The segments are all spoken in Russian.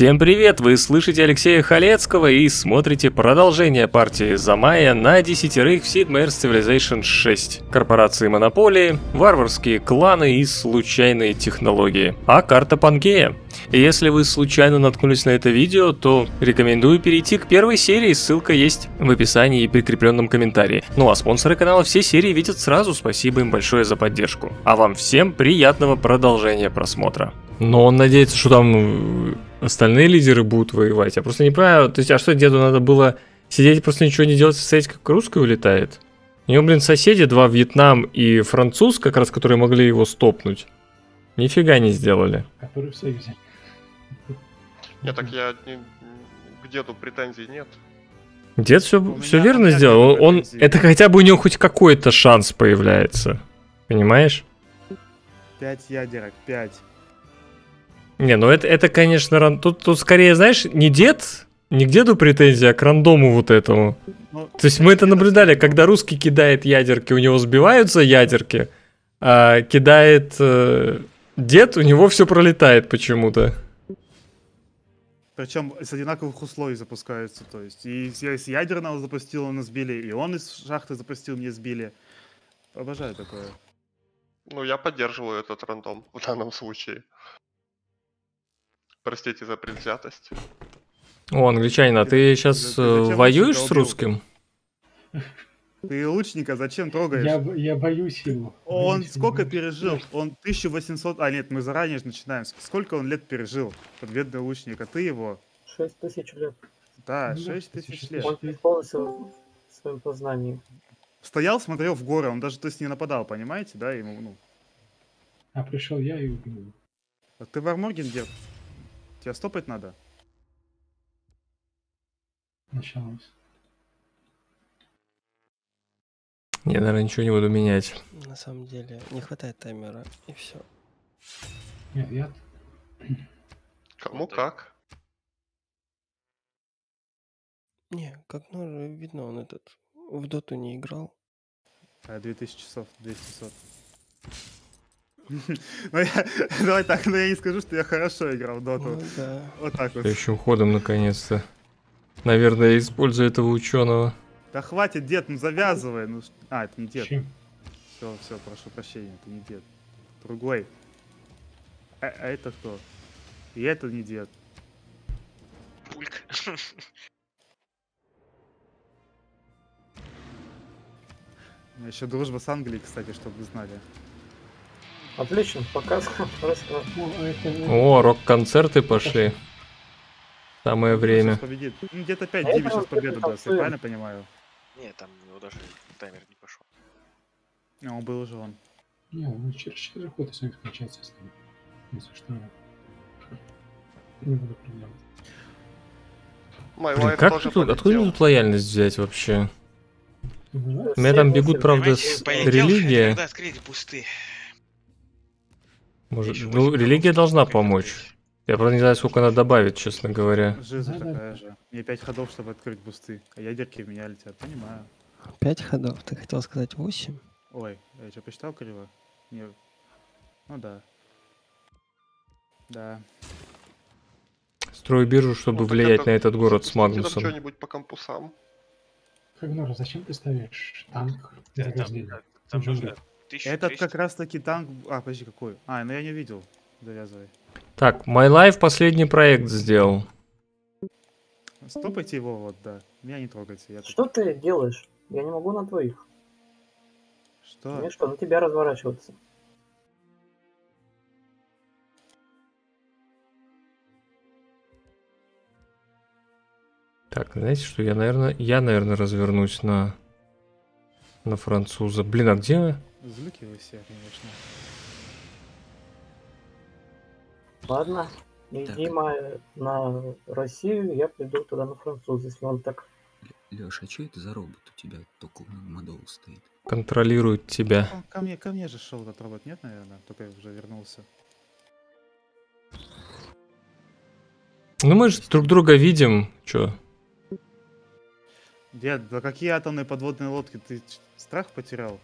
Всем привет! Вы слышите Алексея Халецкого и смотрите продолжение партии Замая на десятерых в Sid Meier's Civilization 6. Корпорации монополии, варварские кланы и случайные технологии. А карта Пангея. Если вы случайно наткнулись на это видео, то рекомендую перейти к первой серии, ссылка есть в описании и прикрепленном комментарии. Ну а спонсоры канала все серии видят сразу, спасибо им большое за поддержку. А вам всем приятного продолжения просмотра. Но он надеется, что там остальные лидеры будут воевать. Я просто не понимаю, то есть, а что деду надо было сидеть и просто ничего не делать, смотреть, как русская улетает? У него, блин, соседи, два Вьетнам и француз, как раз, которые могли его стопнуть. Нифига не сделали. Который в Союзе. Нет, так я не, к деду претензий нет. Дед все, У все верно сделал. Он, он- это хотя бы у него хоть какой-то шанс появляется. Понимаешь? 5 ядерок, 5. Не, ну это, это конечно, ран... тут, тут скорее, знаешь, не дед, не к деду претензия, а к рандому вот этому. Ну, То есть мы это наблюдали, когда русский кидает ядерки, у него сбиваются ядерки, а кидает э, дед, у него все пролетает почему-то. Причем с одинаковых условий запускаются. То есть и я из ядерного запустил, он сбили, и он из шахты запустил, мне сбили. Обожаю такое. Ну, я поддерживаю этот рандом в данном случае. Простите за предвзятость. О, англичанин, а ты сейчас Ты зачем воюешь с русским? Ты лучника зачем трогаешь? Я, я боюсь его. Он Боюсь сколько его. пережил? Он 1800... А, нет, мы заранее же начинаем. Ск- Сколько он лет пережил? Подведный лучник, а ты его? Шесть тысяч лет. Да, Ну, 6 тысяч тысяч лет. Он полностью в своем познании. Стоял, смотрел в горы, он даже, то есть, не нападал, понимаете, да? Ему, ну... А пришел я и убил его. А ты Варморген где? Тебя стопать надо? Началось. Я, наверное, ничего не буду менять. На самом деле, не хватает таймера, и все. Нет, я... Кому как? Не, как ну, видно, он этот в доту не играл. А, 2000 часов, 200 часов. Ну, я- Давай так, но я не скажу, что я хорошо играл в доту. Ну да. Вот так вот. Следующим ходом, наконец-то. Наверное, я использую этого ученого. Да хватит, дед, ну завязывай. Ну, а, это не дед. Чем? Все, все, прошу прощения, это не дед. Другой. А, а это кто? И это не дед. Пульк. У меня еще дружба с Англией, кстати, чтобы вы знали. Отлично, показывай. Просто О, это... О, рок-концерты пошли. Самое время. Победит. Ну, где-то 5 А сейчас это даст, я правильно понимаю? Не, там у него даже таймер не пошел. А, он был уже он. Не, ну через 4 хода кончается с ним. Если что, не буду. My Блин, как тоже тут, откуда тут лояльность взять вообще? Ну, У меня там бегут, правда, с религия. Когда открыть пусты. Может, ну, религия должна помочь. Я, правда, не знаю, сколько она добавит, честно говоря. Жиза такая же. Мне 5 ходов, чтобы открыть бусты. А ядерки в меня летят, понимаю. Пять ходов. Ты хотел сказать восемь? Ой, я что, посчитал криво? Не. Ну да. Да. Строю биржу, чтобы Ну, влиять это на этот город с Магнусом. что-нибудь по кампусам. Хагнора, зачем ты ставишь танк Да, там, заграждения? Там Уже нужно умрет. 1200. Этот как раз таки танк... А, подожди, какой? А, ну я не видел. Завязывай. Так, My Life последний проект сделал. Стопайте его, вот, да. Меня не трогайте. Я тут- Что ты делаешь? Я не могу на твоих. Что? Мне что, на тебя разворачиваться? Так, знаете что, я, наверное, я, наверное, развернусь на, на француза. Блин, а где... Злюки вы все, конечно. Ладно, иди ма- на Россию, я приду туда на француз, если он так... Леша, а что это за робот у тебя только Мадоу стоит? контролирует тебя? Ко мне, ко мне же шел этот робот, нет, наверное? Только я уже вернулся. Ну мы же друг друга видим, чё? Дед, да какие атомные подводные лодки? Ты страх потерял?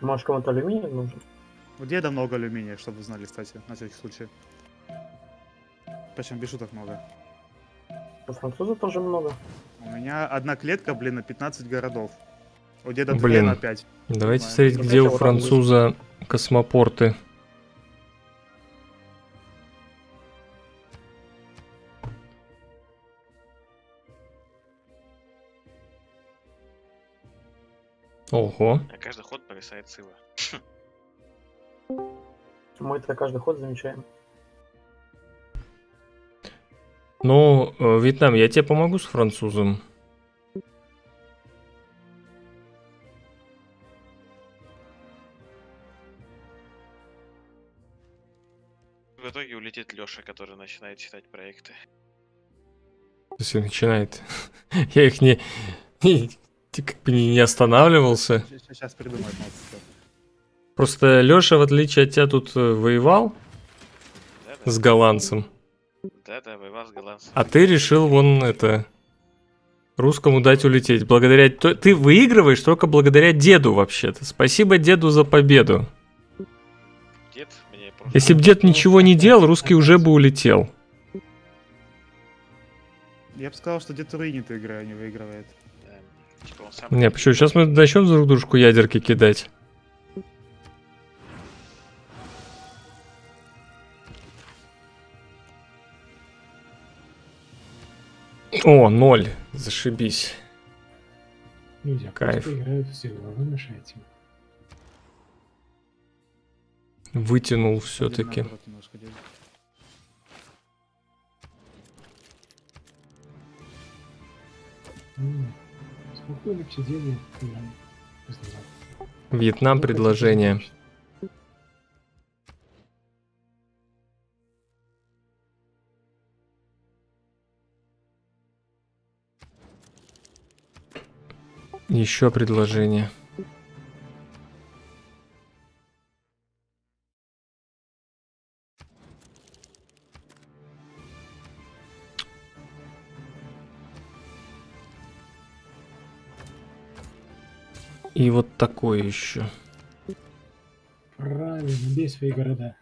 Может, кому-то алюминий нужен? У деда много алюминия, чтобы вы знали, кстати, на всякий случай. Причем без шуток много. У француза тоже много. У меня одна клетка, блин, на 15 городов. У деда Блин. 5. Давайте смотреть, где у вот француза космопорты. Ого. А каждый ход повисает сила. Мы это каждый ход замечаем. Ну, э, Вьетнам, я тебе помогу с французом. Улетит Леша, который начинает читать проекты. Если начинает. Я их не... как бы не останавливался. Сейчас. Просто Лёша, в отличие от тебя, тут э, воевал с голландцем. Да-да, воевал с голландцем. А ты решил вон это... Русскому дать улететь. Благодаря... Ты выигрываешь только благодаря деду вообще-то. Спасибо деду за победу. Если бы дед ничего не делал, русский уже бы улетел. Я бы сказал, что дед руинит игры, а не выигрывает. Не, почему? Сейчас мы начнем друг дружку ядерки кидать. О, ноль. Зашибись. Люди Кайф. просто играют все, а вы мешаете. Не знаю. Вьетнам Ну, предложение. Еще предложение. И вот такое еще. Правильно, бей свои города.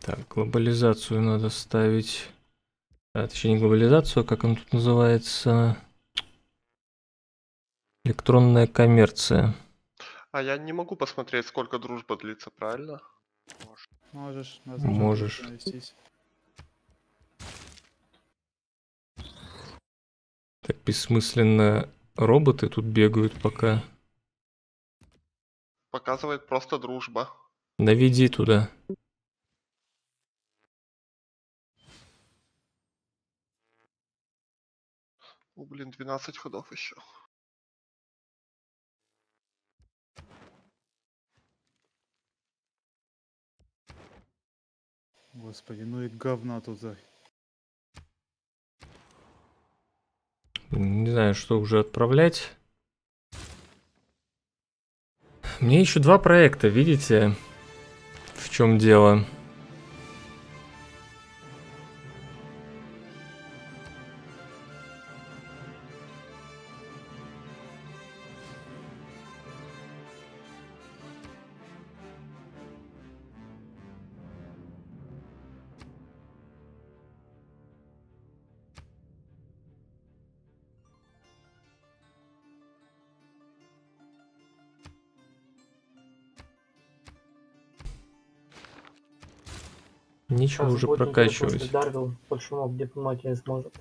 Так, глобализацию надо ставить. А, точнее, не глобализацию, а как он тут называется? Электронная коммерция. А я не могу посмотреть, сколько дружба длится, правильно? Можешь. Можешь. навестись. Так бессмысленно роботы тут бегают пока. Показывает просто дружба. Наведи туда. Ну, блин, 12 ходов еще. Господи, ну и говна тут. за- Не знаю, что уже отправлять. Мне еще два проекта, видите? В чем дело? Нечего Сейчас уже прокачивать. если Дарвилл больше мог дипломатии сможет.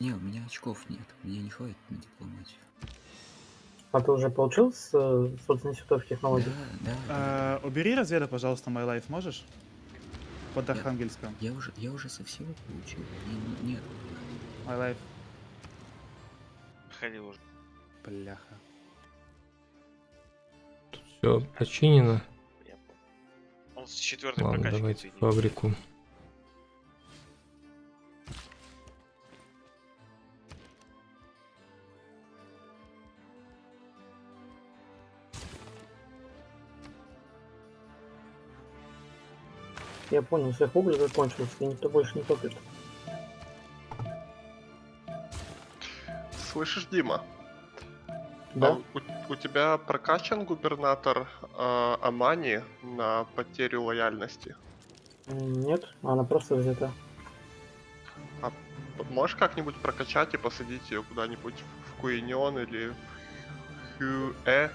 Не, у меня очков нет. Мне не хватит на дипломатию. А ты уже получил с э, социнститутов технологий? Да, да. Э, убери разведа, пожалуйста, My Life, можешь? Под. Архангельском. Я уже, я уже со всего получил. Не- нет. My Life. Ходил уже. Бляха. Все починено. С четвертой Ладно, давайте фабрику. Я понял, всех уголь закончился, и никто больше не топит. Слышишь, Дима? Да? а у, тебя прокачан губернатор э, Амани на потерю лояльности? Нет, она просто взята. Можешь как-нибудь прокачать и посадить ее куда-нибудь в Куиньон или в Хюэ?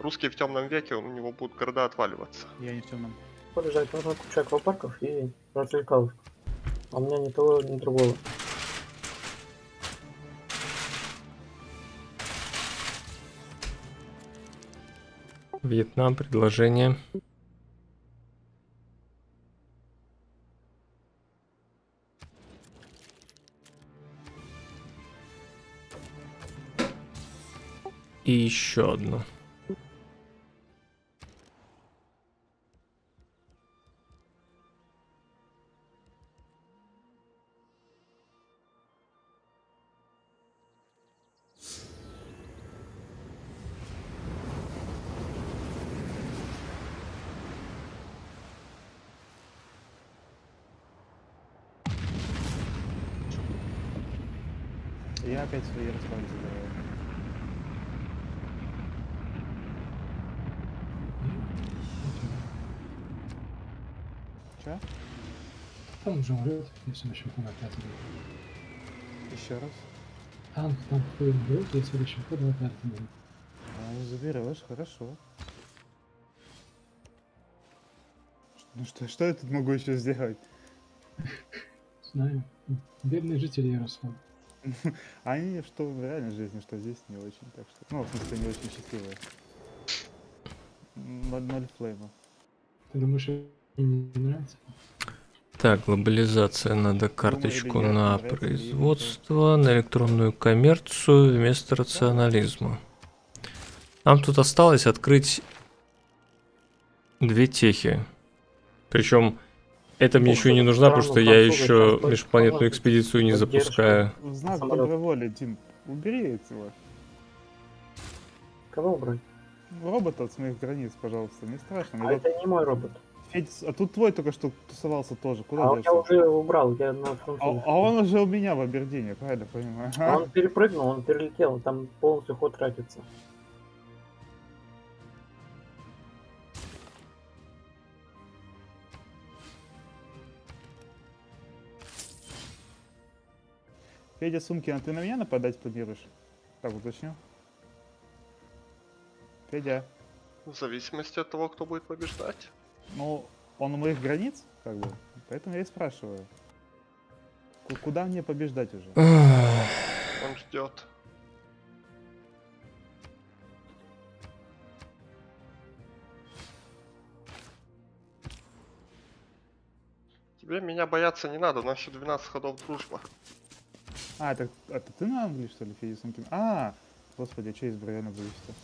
Русские в темном веке, у него будут города отваливаться. Я не в темном. Побежать нужно кучу аквапарков и развлекаловок. А у меня ни того, ни другого. Вьетнам, предложение. И еще одно. Опять свои расклады забираю. Че? Там уже умрет, если на щенку опять Еще раз. Танк там хуй умрет, если на щенку на опять А, заберешь, хорошо. Ну что, что я тут могу еще сделать? Знаю. Бедные жители Ярослава. Они что в реальной жизни, что здесь не очень, так что... Ну, в смысле, не очень счастливые. Ноль, флейма. Ты думаешь, им не нравится? Так, глобализация. Надо карточку нет, на производство, на электронную коммерцию вместо рационализма. Нам тут осталось открыть две техи. Причем это мне еще и не нужна, потому что я еще межпланетную экспедицию не запускаю. Знак доброй воли, Дим, убери этого Кого убрать? робота с моих границ, пожалуйста. Мне страшно. А это не мой робот. Федь, а тут твой только что тусовался тоже. Куда А я уже убрал, я на А, а он уже у меня в Абердине, правильно понимаю? А Он перепрыгнул, он перелетел, там полностью ход тратится. Федя Сумкин, а ты на меня нападать планируешь? Так, уточню. Федя, В зависимости от того, кто будет побеждать. ну, он у моих границ, как бы, поэтому я и спрашиваю. Ку- Куда мне побеждать уже? Он ждет. Тебе меня бояться не надо, у нас еще 12 ходов дружба. А, это, это ты на Англии, что ли, Федя Сумкин? А, господи, а что из Брайана боишься?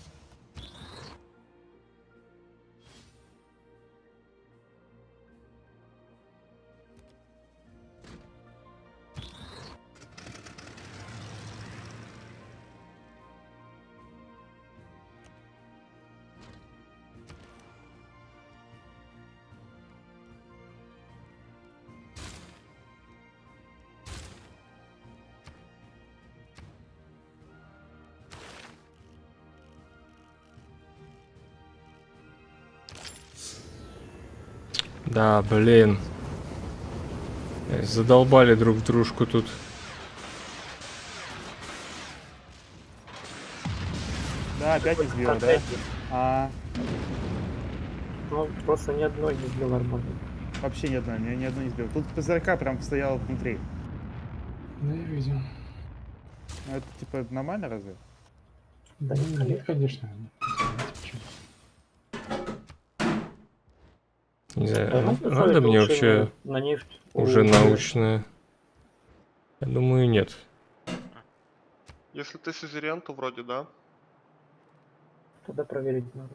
Да, блин. Задолбали друг в дружку тут. Да, опять избил, да? А, Ну, просто ни одной не сбил нормально. вообще ни одной, ни, ни одной не сбил. Тут ПЗРК прям стоял внутри. Да, я видел. Ну, это типа нормально разве? Да Ну, нет, нет, конечно. Не знаю, Да, ну, надо мне вообще на нефть. уже научное? Я думаю, нет. Если ты сюзерен, то вроде да. Тогда проверить надо.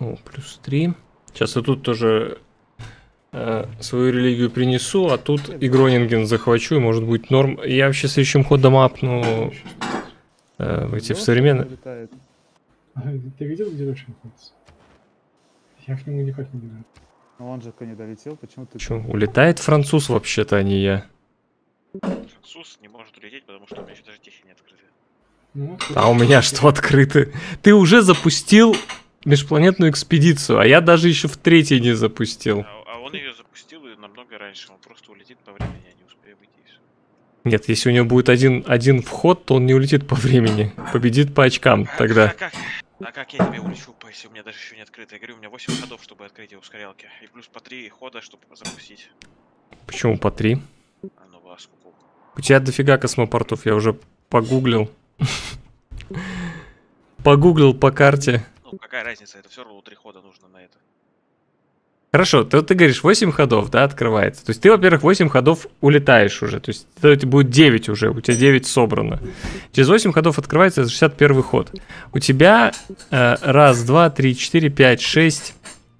О, плюс 3. Сейчас я тут тоже э, свою религию принесу, а тут и Гронинген захвачу, и может быть норм. Я вообще следующим ходом апну э, в эти в улетает. А ты видел, где Леша находится? Я к нему никак не вижу. Но он же ко не долетел, почему ты... Чё, улетает француз вообще-то, а не я. Француз не может улететь, потому что у меня еще даже техи не открыты. Ну, А у меня что открыто? Ты уже запустил межпланетную экспедицию, а я даже еще в третьей не запустил. А, а он ее запустил и намного раньше. Он просто улетит по времени, я не успею выйти. Нет, если у него будет один, один вход, то он не улетит по времени. Победит по очкам А тогда. как? А как я тебе улечу, если у меня даже еще не открыто? Я говорю, у меня 8 ходов, чтобы открыть ускорялки. И плюс по 3 хода, чтобы запустить. Почему по три? А ну вас? У тебя дофига космопортов, я уже погуглил. Погуглил по карте. Ну, какая разница, это все равно 3 хода нужно на это. Хорошо, ты, ты говоришь 8 ходов, да, открывается. То есть ты, во-первых, 8 ходов улетаешь уже. То есть это будет 9 уже, у тебя 9 собрано. Через 8 ходов открывается 61 ход. У тебя э, раз, два, три, четыре, пять, шесть,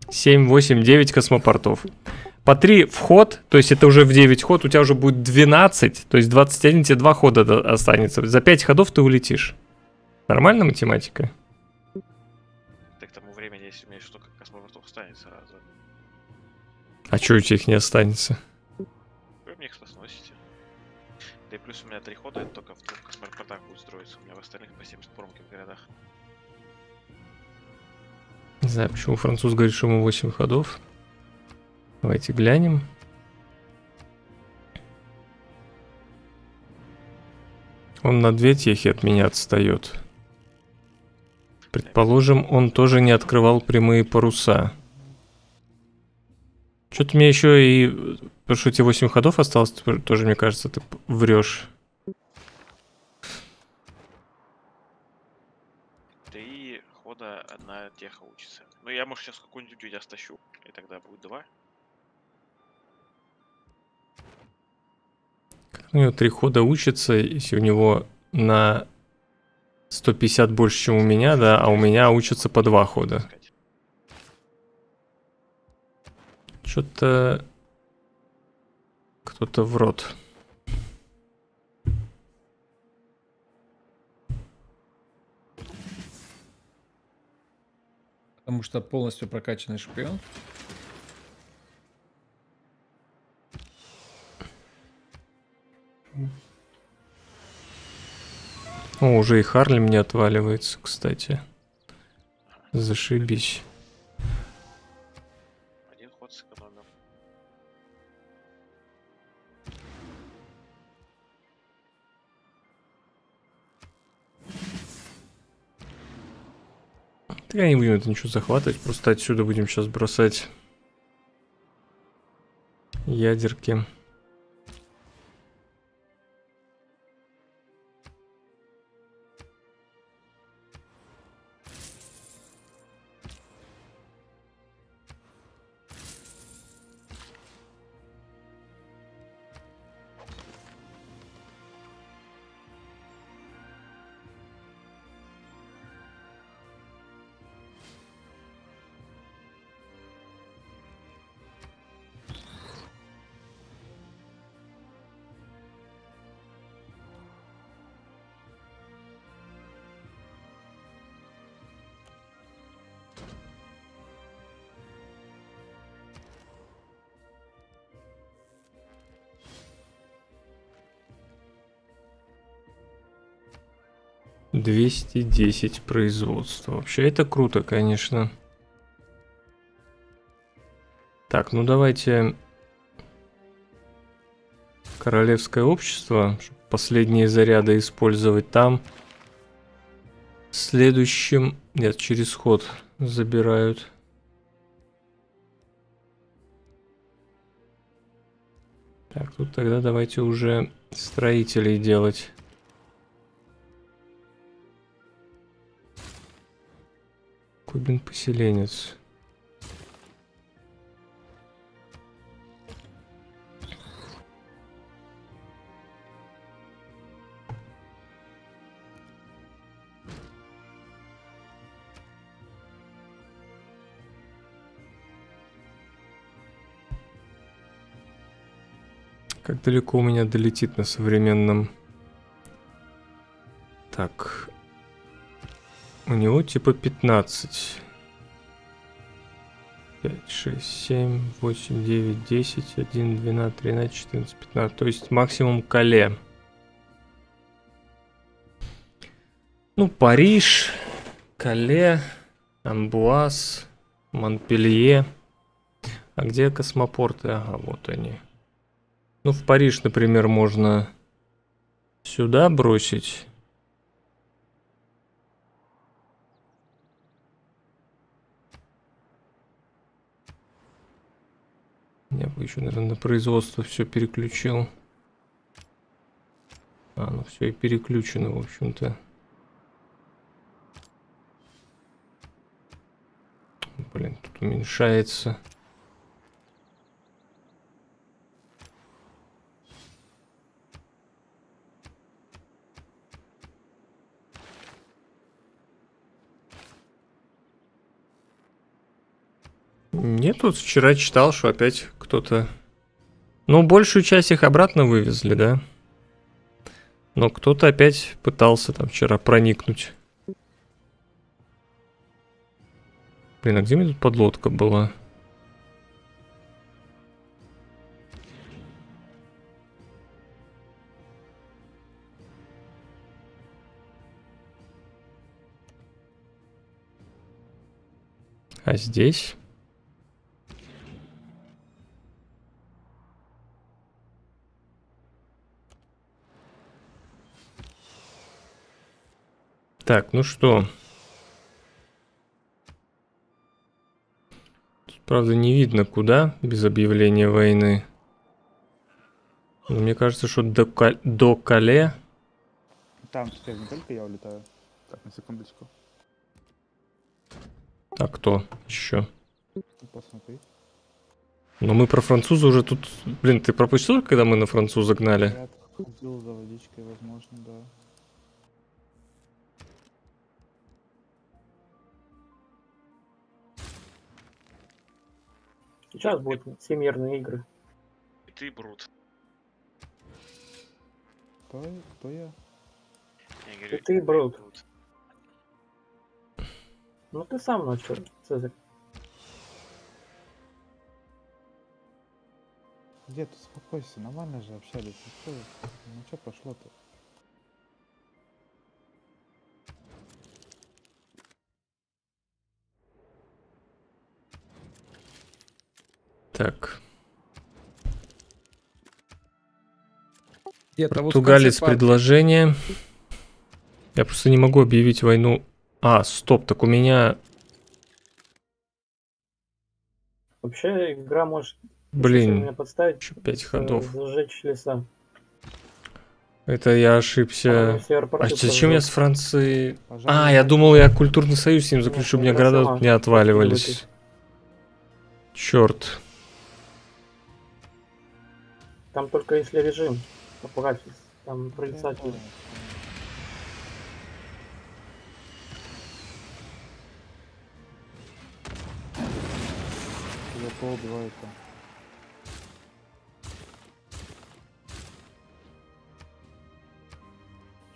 семь, восемь, девять космопортов. По 3 вход, то есть это уже в 9 ход, у тебя уже будет 12, то есть 21 тебе 2 хода останется. За 5 ходов ты улетишь. Нормальная математика? А чё у тебя их не останется? вы мне их сносите. Да и плюс у меня 3 хода, это только в двух космопортах будет строиться. У меня в остальных по 70 промки в городах. Не знаю, почему француз говорит, что ему 8 ходов. Давайте глянем. Он на две техи от меня отстает. Предположим, он тоже не открывал прямые паруса. Что-то мне еще и... Потому что у тебя 8 ходов осталось, тоже, мне кажется, ты врешь. Три хода, одна теха учится. Ну, я, может, сейчас какую-нибудь у тебя стащу, и тогда будет два. У него три хода учится, если у него на 150 больше, чем у меня, да, а у меня учатся по два хода. Что-то кто-то в рот. Потому что полностью прокачанный шпион. О, уже и Харлем не отваливается, кстати. Зашибись. Я не будем это ничего захватывать, просто отсюда будем сейчас бросать ядерки. Двести десять производства. Вообще это круто, конечно. Так, ну давайте Королевское общество, последние заряды использовать там. Следующим... Нет, через ход забирают. Так, тут тогда давайте уже строителей делать. Кубин поселенец. Как далеко у меня долетит на современном Так. У него типа 15. 5, 6, 7, 8, 9, 10, 1, 12, 13, 14, 15. То есть максимум Кале. Ну, Париж, Кале, Амбуаз, Монпелье. А где космопорты? Ага, вот они. Ну, в Париж, например, можно сюда бросить. Я бы еще, наверное, на производство все переключил. А, ну все и переключено, в общем-то. Блин, тут уменьшается. Нет, тут вчера читал, что опять кто-то... Ну, большую часть их обратно вывезли, да? Но кто-то опять пытался там вчера проникнуть. Блин, а где мне тут подлодка была? А здесь? Так, ну что? Тут, правда, не видно куда без объявления войны. Но мне кажется, что до, до Кале... Там теперь не только я улетаю. Так, на секундочку. А кто еще? Посмотри. Но мы про француза уже тут... Блин, ты пропустил, когда мы на француза гнали? Я ходил за водичкой, возможно, да. Сейчас будут всемирные игры. И ты брут. Кто, кто я? Я говорю, И ты брут. брут. Ну ты сам начал, Цезарь. Где ты? Успокойся, нормально же общались. Ну что, ну что пошло-то? Так, Где-то португалец предложение. Я просто не могу объявить войну. А, стоп, так у меня... Вообще игра может Блин, меня подставить, еще пять э, ходов. зажечь леса. Это я ошибся. Аэропорты А зачем я с. Франции... Пожалуйста. А, я думал, я культурный союз с ним заключу, у меня я города тут не отваливались. Черт. Там только если режим поправить, там прорицательный. Поубивают там.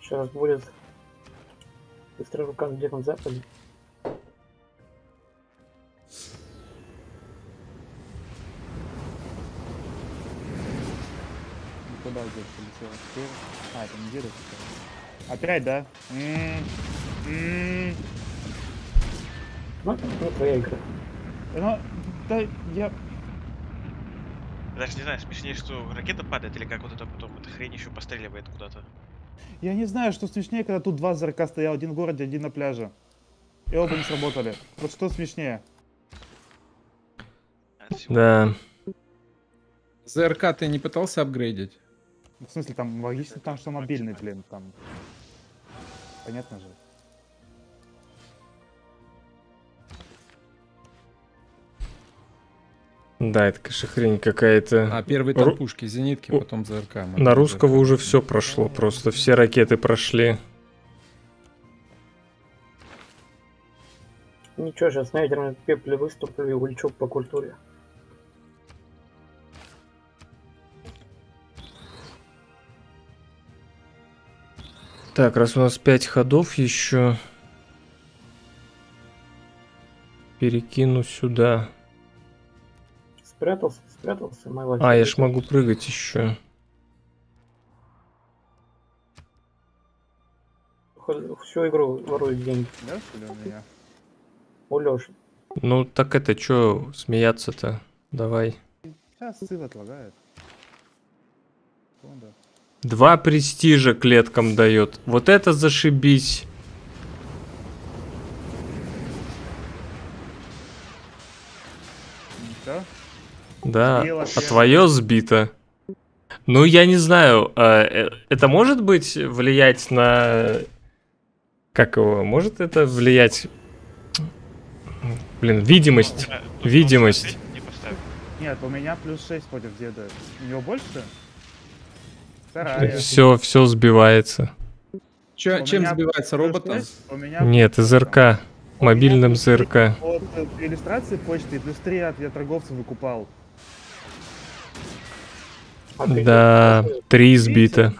Сейчас будет быстрый рукав где на западе. Полетела? Теперь- А, это не деда Опять, да? М, м. Ну, не твоя игра. Ну, да, я... Я даже не знаю, смешнее, что ракета падает, или как вот это потом эта хрень еще постреливает куда-то. Я не знаю, что смешнее, когда тут два ЗРК стоял, один в городе, один на пляже. И оба не сработали. Вот что смешнее? А, Да. ЗРК ты не пытался апгрейдить? В смысле, там логично, там что мобильный, блин, там. Понятно же. Да, это, конечно, хрень какая-то. А первые Ру- там пушки, зенитки, потом ЗРК. На русского ЗРК. уже все прошло, просто все ракеты прошли. Ничего, сейчас на ядерном пепле выступлю и улечу по культуре. Так, раз у нас 5 ходов еще. Перекину сюда. Спрятался, спрятался, мой лайф. А, я ж могу прыгать еще. Всю игру воруют деньги. Ли, у меня? У Лёши. Ну, так это, чё смеяться-то? Давай. Сейчас сыр отлагает. Секунда. Два престижа клеткам дает. Вот это зашибись. Да, Сбила а твое сбито. Ну, я не знаю, а, э, это может быть влиять на... Как его? Может это влиять... Блин, видимость. Э, Видимость. Нет, у меня плюс 6 против деда. У него больше? Вторая. Все, все сбивается. У чем меня сбивается плюс роботом? 6, у меня Нет. У меня Мобильным 3 ЗРК. От э, иллюстрации почты и плюс 3 от я торговцев выкупал. А Да, три сбито.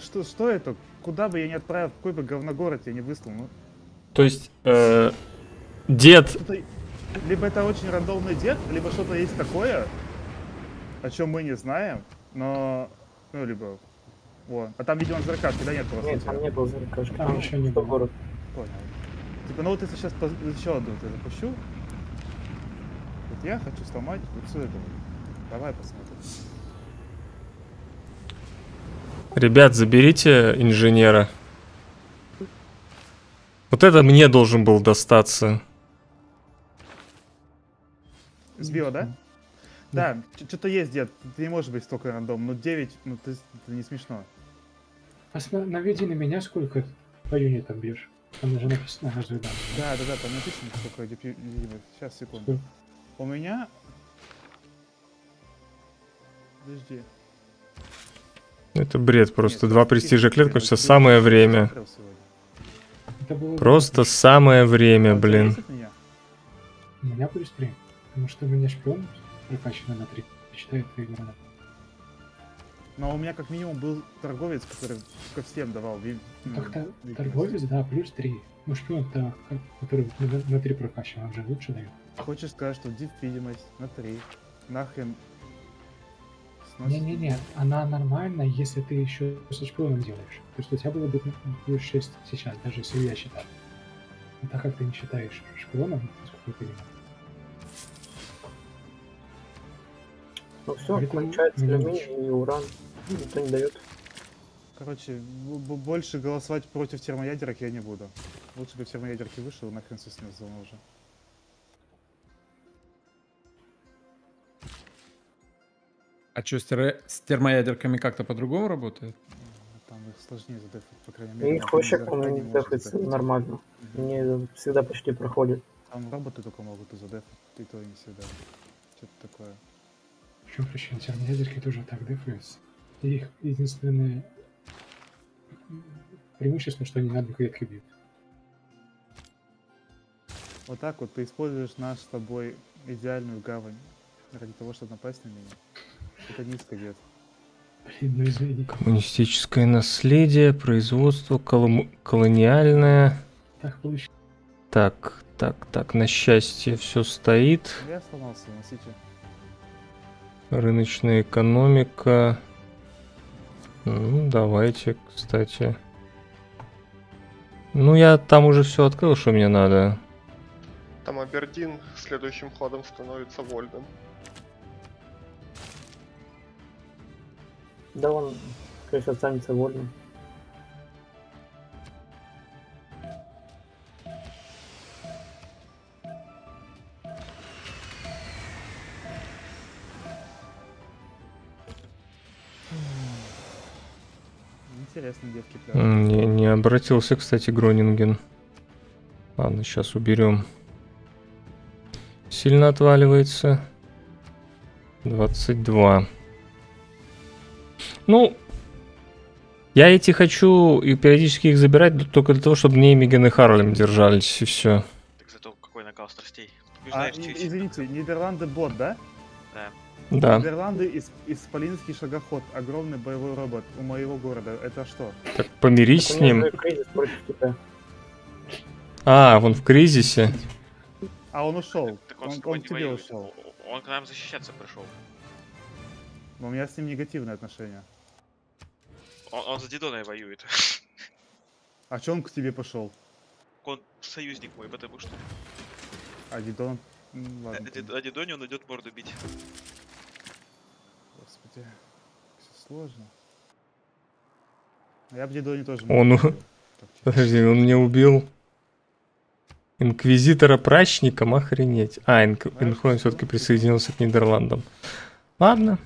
Что, что это? Куда бы я ни отправил, в какой бы говногород я не выслал. Ну, То есть, э, дед... либо это очень рандомный дед, либо что-то есть такое, о чем мы не знаем, но... Ну, либо... Вот. А там, видимо, ЗРК, когда нет просто. Нет, там не было ЗРКшки. Там еще не было. город. Понял. Типа, ну вот если сейчас еще одну я запущу. Вот я хочу сломать вот всю эту. Давай посмотрим. Ребят, заберите инженера. Вот это мне должен был достаться. Сбила, да? Да, что-то есть, дед. Ты не можешь быть столько рандом. Ну 9, ну ты, это не смешно. Посма- наведи на меня, сколько по юнитам бьешь. Там же написано каждый дан. Да, да, да, там написано, сколько видимо. Сейчас, секунду. У меня... Подожди. Это бред, просто Нет, два престижа клетка, блин, сейчас это самое время. Просто самое время, А блин. меня? У меня плюс 3. Потому что у меня шпион прокачанный на 3. Считает твои гранаты. Но у меня как минимум был торговец, который ко всем давал. ну, Так-то видимость. торговец, да, плюс 3. Ну шпион-то, который на, на 3 прокачан, он же лучше дает. Хочешь сказать, что видимость на 3. Нахрен. Не-не-не, она нормальная, если ты еще со шпионом делаешь. То есть у тебя было бы плюс 6 сейчас, даже если я считаю. Но так как ты не считаешь шпионом, насколько я понимаю, Ну все, Поэтому кончается алюминий и уран. Никто не дает. Короче, больше голосовать против термоядерок я не буду. Лучше бы термоядерки вышел, нахрен все снес зону уже. А что, с, термо- с термоядерками как-то по-другому работает? А Там их сложнее задефать, по крайней мере. И их вообще, по-моему, не не задефать. нормально. Мне всегда почти проходит. Там роботы только могут и задефать, и то и не всегда. Что-то такое. В чем причина? Термоядерки тоже так дефаются. И их единственное преимущество, что они на одну клетку бьют. Вот так вот ты используешь наш с тобой идеальную гавань ради того, чтобы напасть на меня. Это низко, дед. Блин, ну извини. Коммунистическое наследие, производство, колом- колониальное. Так получилось. Так, так, так, на счастье все стоит. Я сломался, носите. Рыночная экономика. Ну, давайте, кстати. Ну, я там уже все открыл, что мне надо. Там Абердин следующим ходом становится вольным. Да он, конечно, останется вольным. Интересно, детки, М, Не, не обратился, кстати, Гронинген. Ладно, сейчас уберем. Сильно отваливается. 22. Ну, я эти хочу и периодически их забирать только для того, чтобы мне Меган и Харлем держались, и все. Так зато какой накал страстей. А, извините, Нидерланды бот, да? Да. Да. Нидерланды исп- исполинский шагоход, огромный боевой робот у моего города. Это что? Так помирись Так с ним. А, он в кризисе. А он ушел. Так он, Он, он тебе воюет. ушел. Он к нам защищаться пришел. Но у меня с ним негативные отношения. Он, он за Дидоной воюет. А че он к тебе пошел? Он союзник мой, потому что А Дидон... А Ладно, а Дидоне он идет морду бить. Господи. Все сложно. А Я в Дидоне тоже... Он могу. у- Так, чё- Подожди, он меня убил. Инквизитора прачником, охренеть. А, инк... Инхуэн все-таки присоединился к Нидерландам. Ладно.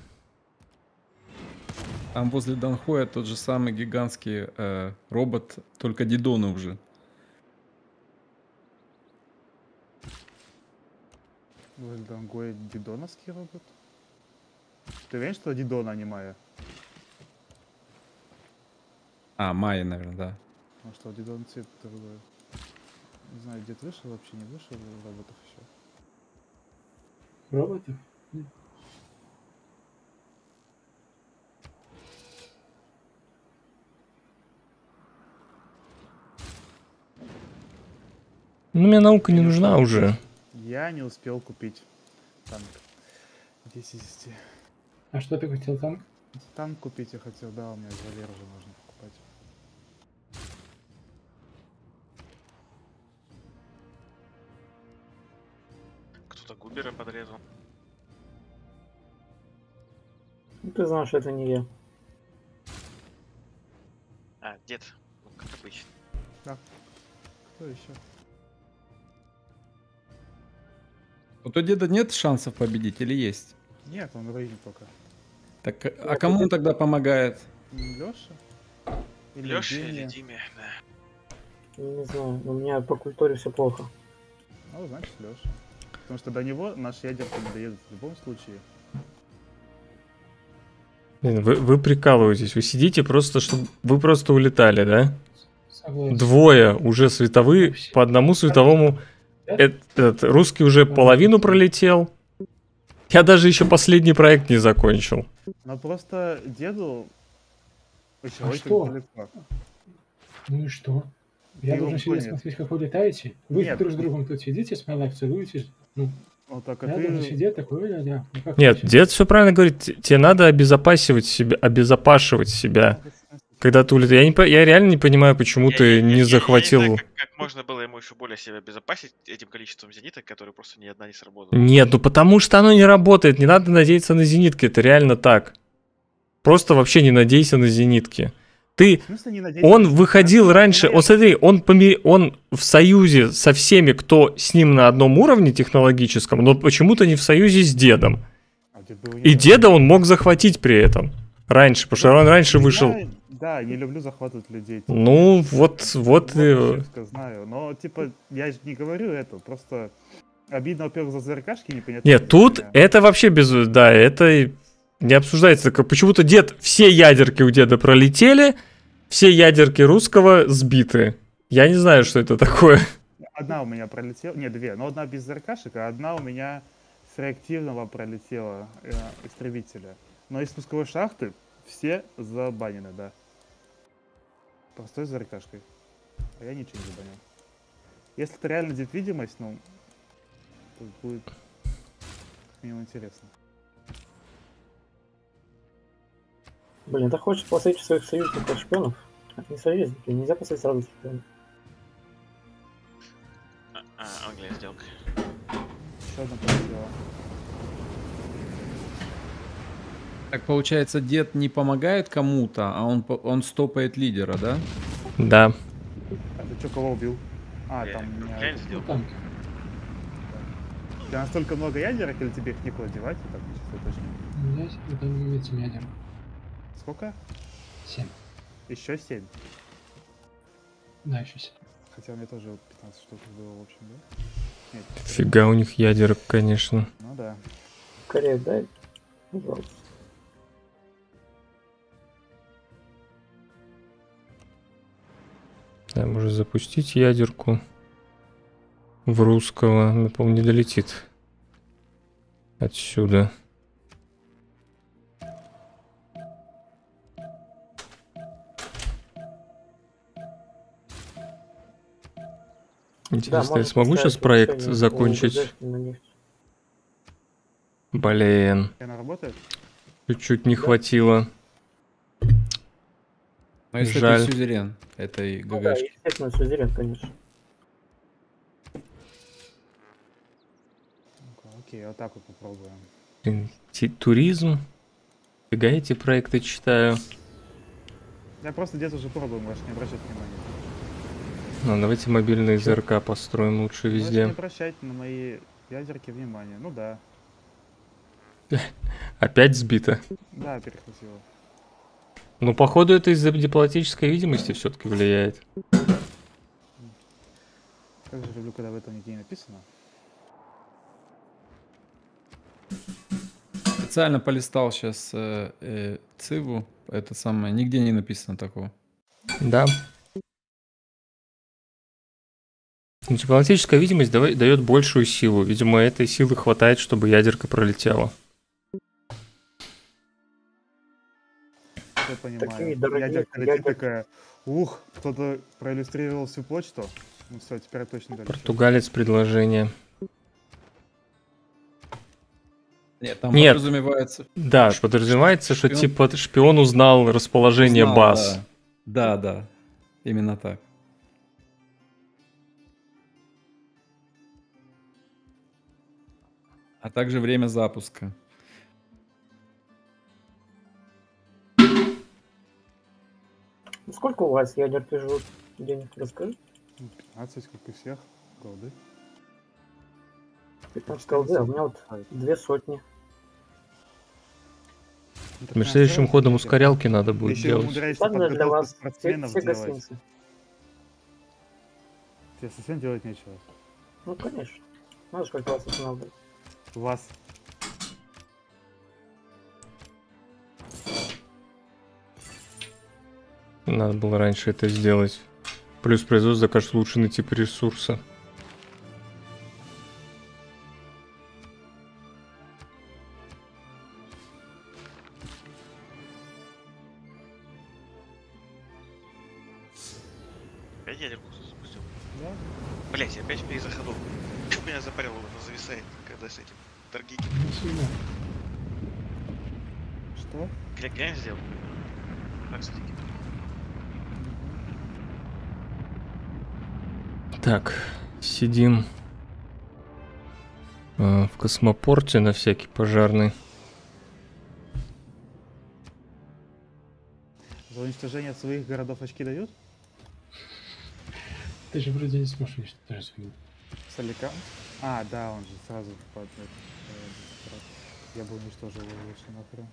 Там возле Данхоя тот же самый гигантский э, робот, только Дидона уже. Возле Дангоя Дидоновский робот? Ты уверен, что Дидона, а не Майя? А, Майя, наверное, да. Потому что Дидон цвет другой. Не знаю, где вышел вообще, не вышел роботов еще. Роботов? Ну, мне наука не нужна уже. Я не успел купить танк. 10 из 10. А что ты хотел танк? Танк купить я хотел, да, у меня Валер уже можно покупать. Кто-то Губера подрезал. Ну, ты знаешь, что это не я. А, дед. Ну, как обычно. Кто еще? Вот у деда нет шансов победить или есть? Нет, он в руине только. Так, а кому он тогда помогает? Леша? Или Лёша Евгения? или Диме, да. Не знаю, у меня по культуре все плохо. Ну, значит, Леша. Потому что до него наш ядерка не доедет в любом случае. Блин, Вы, вы прикалываетесь, вы сидите просто, чтобы... Вы просто улетали, да? Согласен. Двое уже световые, по одному световому... Эт- Этот, русский уже половину пролетел. Я даже еще последний проект не закончил. Но просто деду... Еще А что? далеко. Ну и что? Я Ты должен сидеть смотреть, как вы летаете? Вы Нет. друг с другом тут сидите, с моей целуетесь. Ну, Вот так, а я ты... должен сидеть такой, да, да. Ну, как Нет, дед все правильно говорит. Тебе надо обезопасивать себя, обезопашивать себя. Когда ты улетаешь. Я, не, я реально не понимаю, почему Я- ты я- не я- захватил... Я не знаю, как, как можно было ему еще более себя обезопасить этим количеством зениток, которые просто ни одна не сработала. Нет, ну потому что оно не работает. Не надо надеяться на зенитки. Это реально так. Просто вообще не надейся на зенитки. Ты? Он выходил раньше, вот смотри, он, поми- он в союзе со всеми, кто с ним на одном уровне технологическом, но почему-то не в союзе с дедом. А И деда он мог захватить при этом. Раньше, потому что он раньше вышел. Я- Да, не люблю захватывать людей. типа. Ну, вот, вот, Вот э, четко знаю. Но, типа, я же не говорю это, просто обидно, во-первых, за ЗРКшки непонятно. Нет, тут это вообще без... Да, это не обсуждается. Почему-то дед... Все ядерки у деда пролетели, все ядерки русского сбиты. Я не знаю, что это такое. Одна у меня пролетела, не, две, но одна без ЗРКшек, а одна у меня с реактивного пролетела э, истребителя. Но из пусковой шахты все забанены, да. Простой ЗРКшкой. А я ничего не забанил. Если это реально дед видимость, ну, то будет как минимум интересно. Блин, ты хочешь посадить своих союзников шпионов? Это не союзники, нельзя посадить сразу шпионов. А, а, Англия сделка. Еще одна пролетела. Так получается, дед не помогает кому-то, а он, по- он стопает лидера, да? Да. А ты что, кого убил? А, Я там глянь, Ну, сделка. танк. У тебя настолько много ядерок, или тебе их некуда девать? Так, чисто уточню. У меня момент 7 ядер. Сколько? 7. Еще 7. Да, еще 7. Хотя у меня тоже вот 15 штук было, в общем, да? Нет, Фига у них ядерок, конечно. ну да. Скорее дай, пожалуйста. Да, можно запустить ядерку в русского. Но, по-моему, не долетит отсюда. Интересно, да, я смогу сейчас проект закончить? Блин. Чуть-чуть не да? хватило. Но если Жаль. это сюзерен этой Ну да, ГГшки. естественно, сюзерен, конечно. Окей, вот так вот попробуем. Туризм. Фига эти проекты читаю. Я просто где-то уже пробую, можешь не обращать внимания. Ну, давайте мобильный ЗРК построим лучше Можешь не везде. обращать на мои ядерки внимания. Ну да. Опять сбито. Да, перехватило. Ну, походу, это из-за дипломатической видимости все-таки влияет. Как же люблю, когда в этом нигде не написано. Специально полистал сейчас э, э, Циву. Это самое. Нигде не написано такого. Да. Ну, Дипломатическая видимость дает большую силу. Видимо, этой силы хватает, чтобы ядерка пролетела. Я понимаю. Такие дорогие летит ядерки. такая. Ух, кто-то проиллюстрировал всю почту. Ну все, теперь я точно долечу. Португалец предложение. Нет, там Нет. подразумевается. Да, подразумевается, что шпион- типа шпион узнал расположение Узнал, баз. Да. да, да. Именно так. А также время запуска. Сколько у вас ядерки живут денег? Расскажи. 15, как и всех. Голды. 15 голды, а у меня вот две сотни. Мне следующим ходом ускорялки надо будет Еще делать. Ладно, для вас все, спортсменов все делать. гостиницы. Тебе совсем делать нечего. Ну, конечно. Надо же как вас останавливать. У вас. Надо было раньше это сделать. Плюс производство закажет улучшенный тип ресурса. Космопорте на всякий пожарный. За уничтожение своих городов очки дают? Ты же вроде не сможешь уничтожить свою. Соликам? А, да, он же сразу под... э. Я бы уничтожил его лучше нахрен.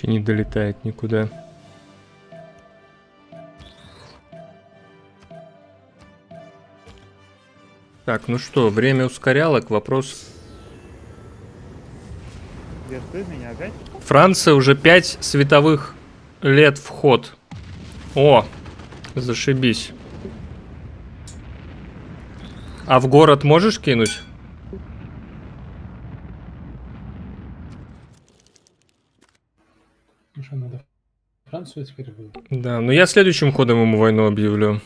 Еще не долетает никуда. Так, ну что, время ускорялок, вопрос. Франция уже 5 световых лет в ход. О, зашибись. А в город можешь кинуть? Ну что, надо Францию теперь будет. Да, ну я следующим ходом ему войну объявлю.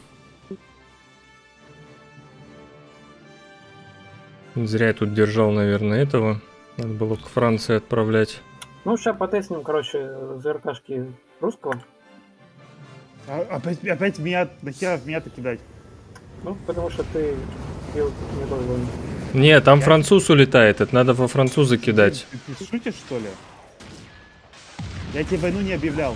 Зря я тут держал, наверное, этого. Надо было к Франции отправлять. Ну, сейчас потестим, короче, ЗРКшки русского. А, опять, опять меня, нахера в меня-то кидать? Ну, потому что ты делал не войны. Не, там француз улетает, это надо во француза кидать. Ты, ты шутишь, что ли? Я тебе войну не объявлял.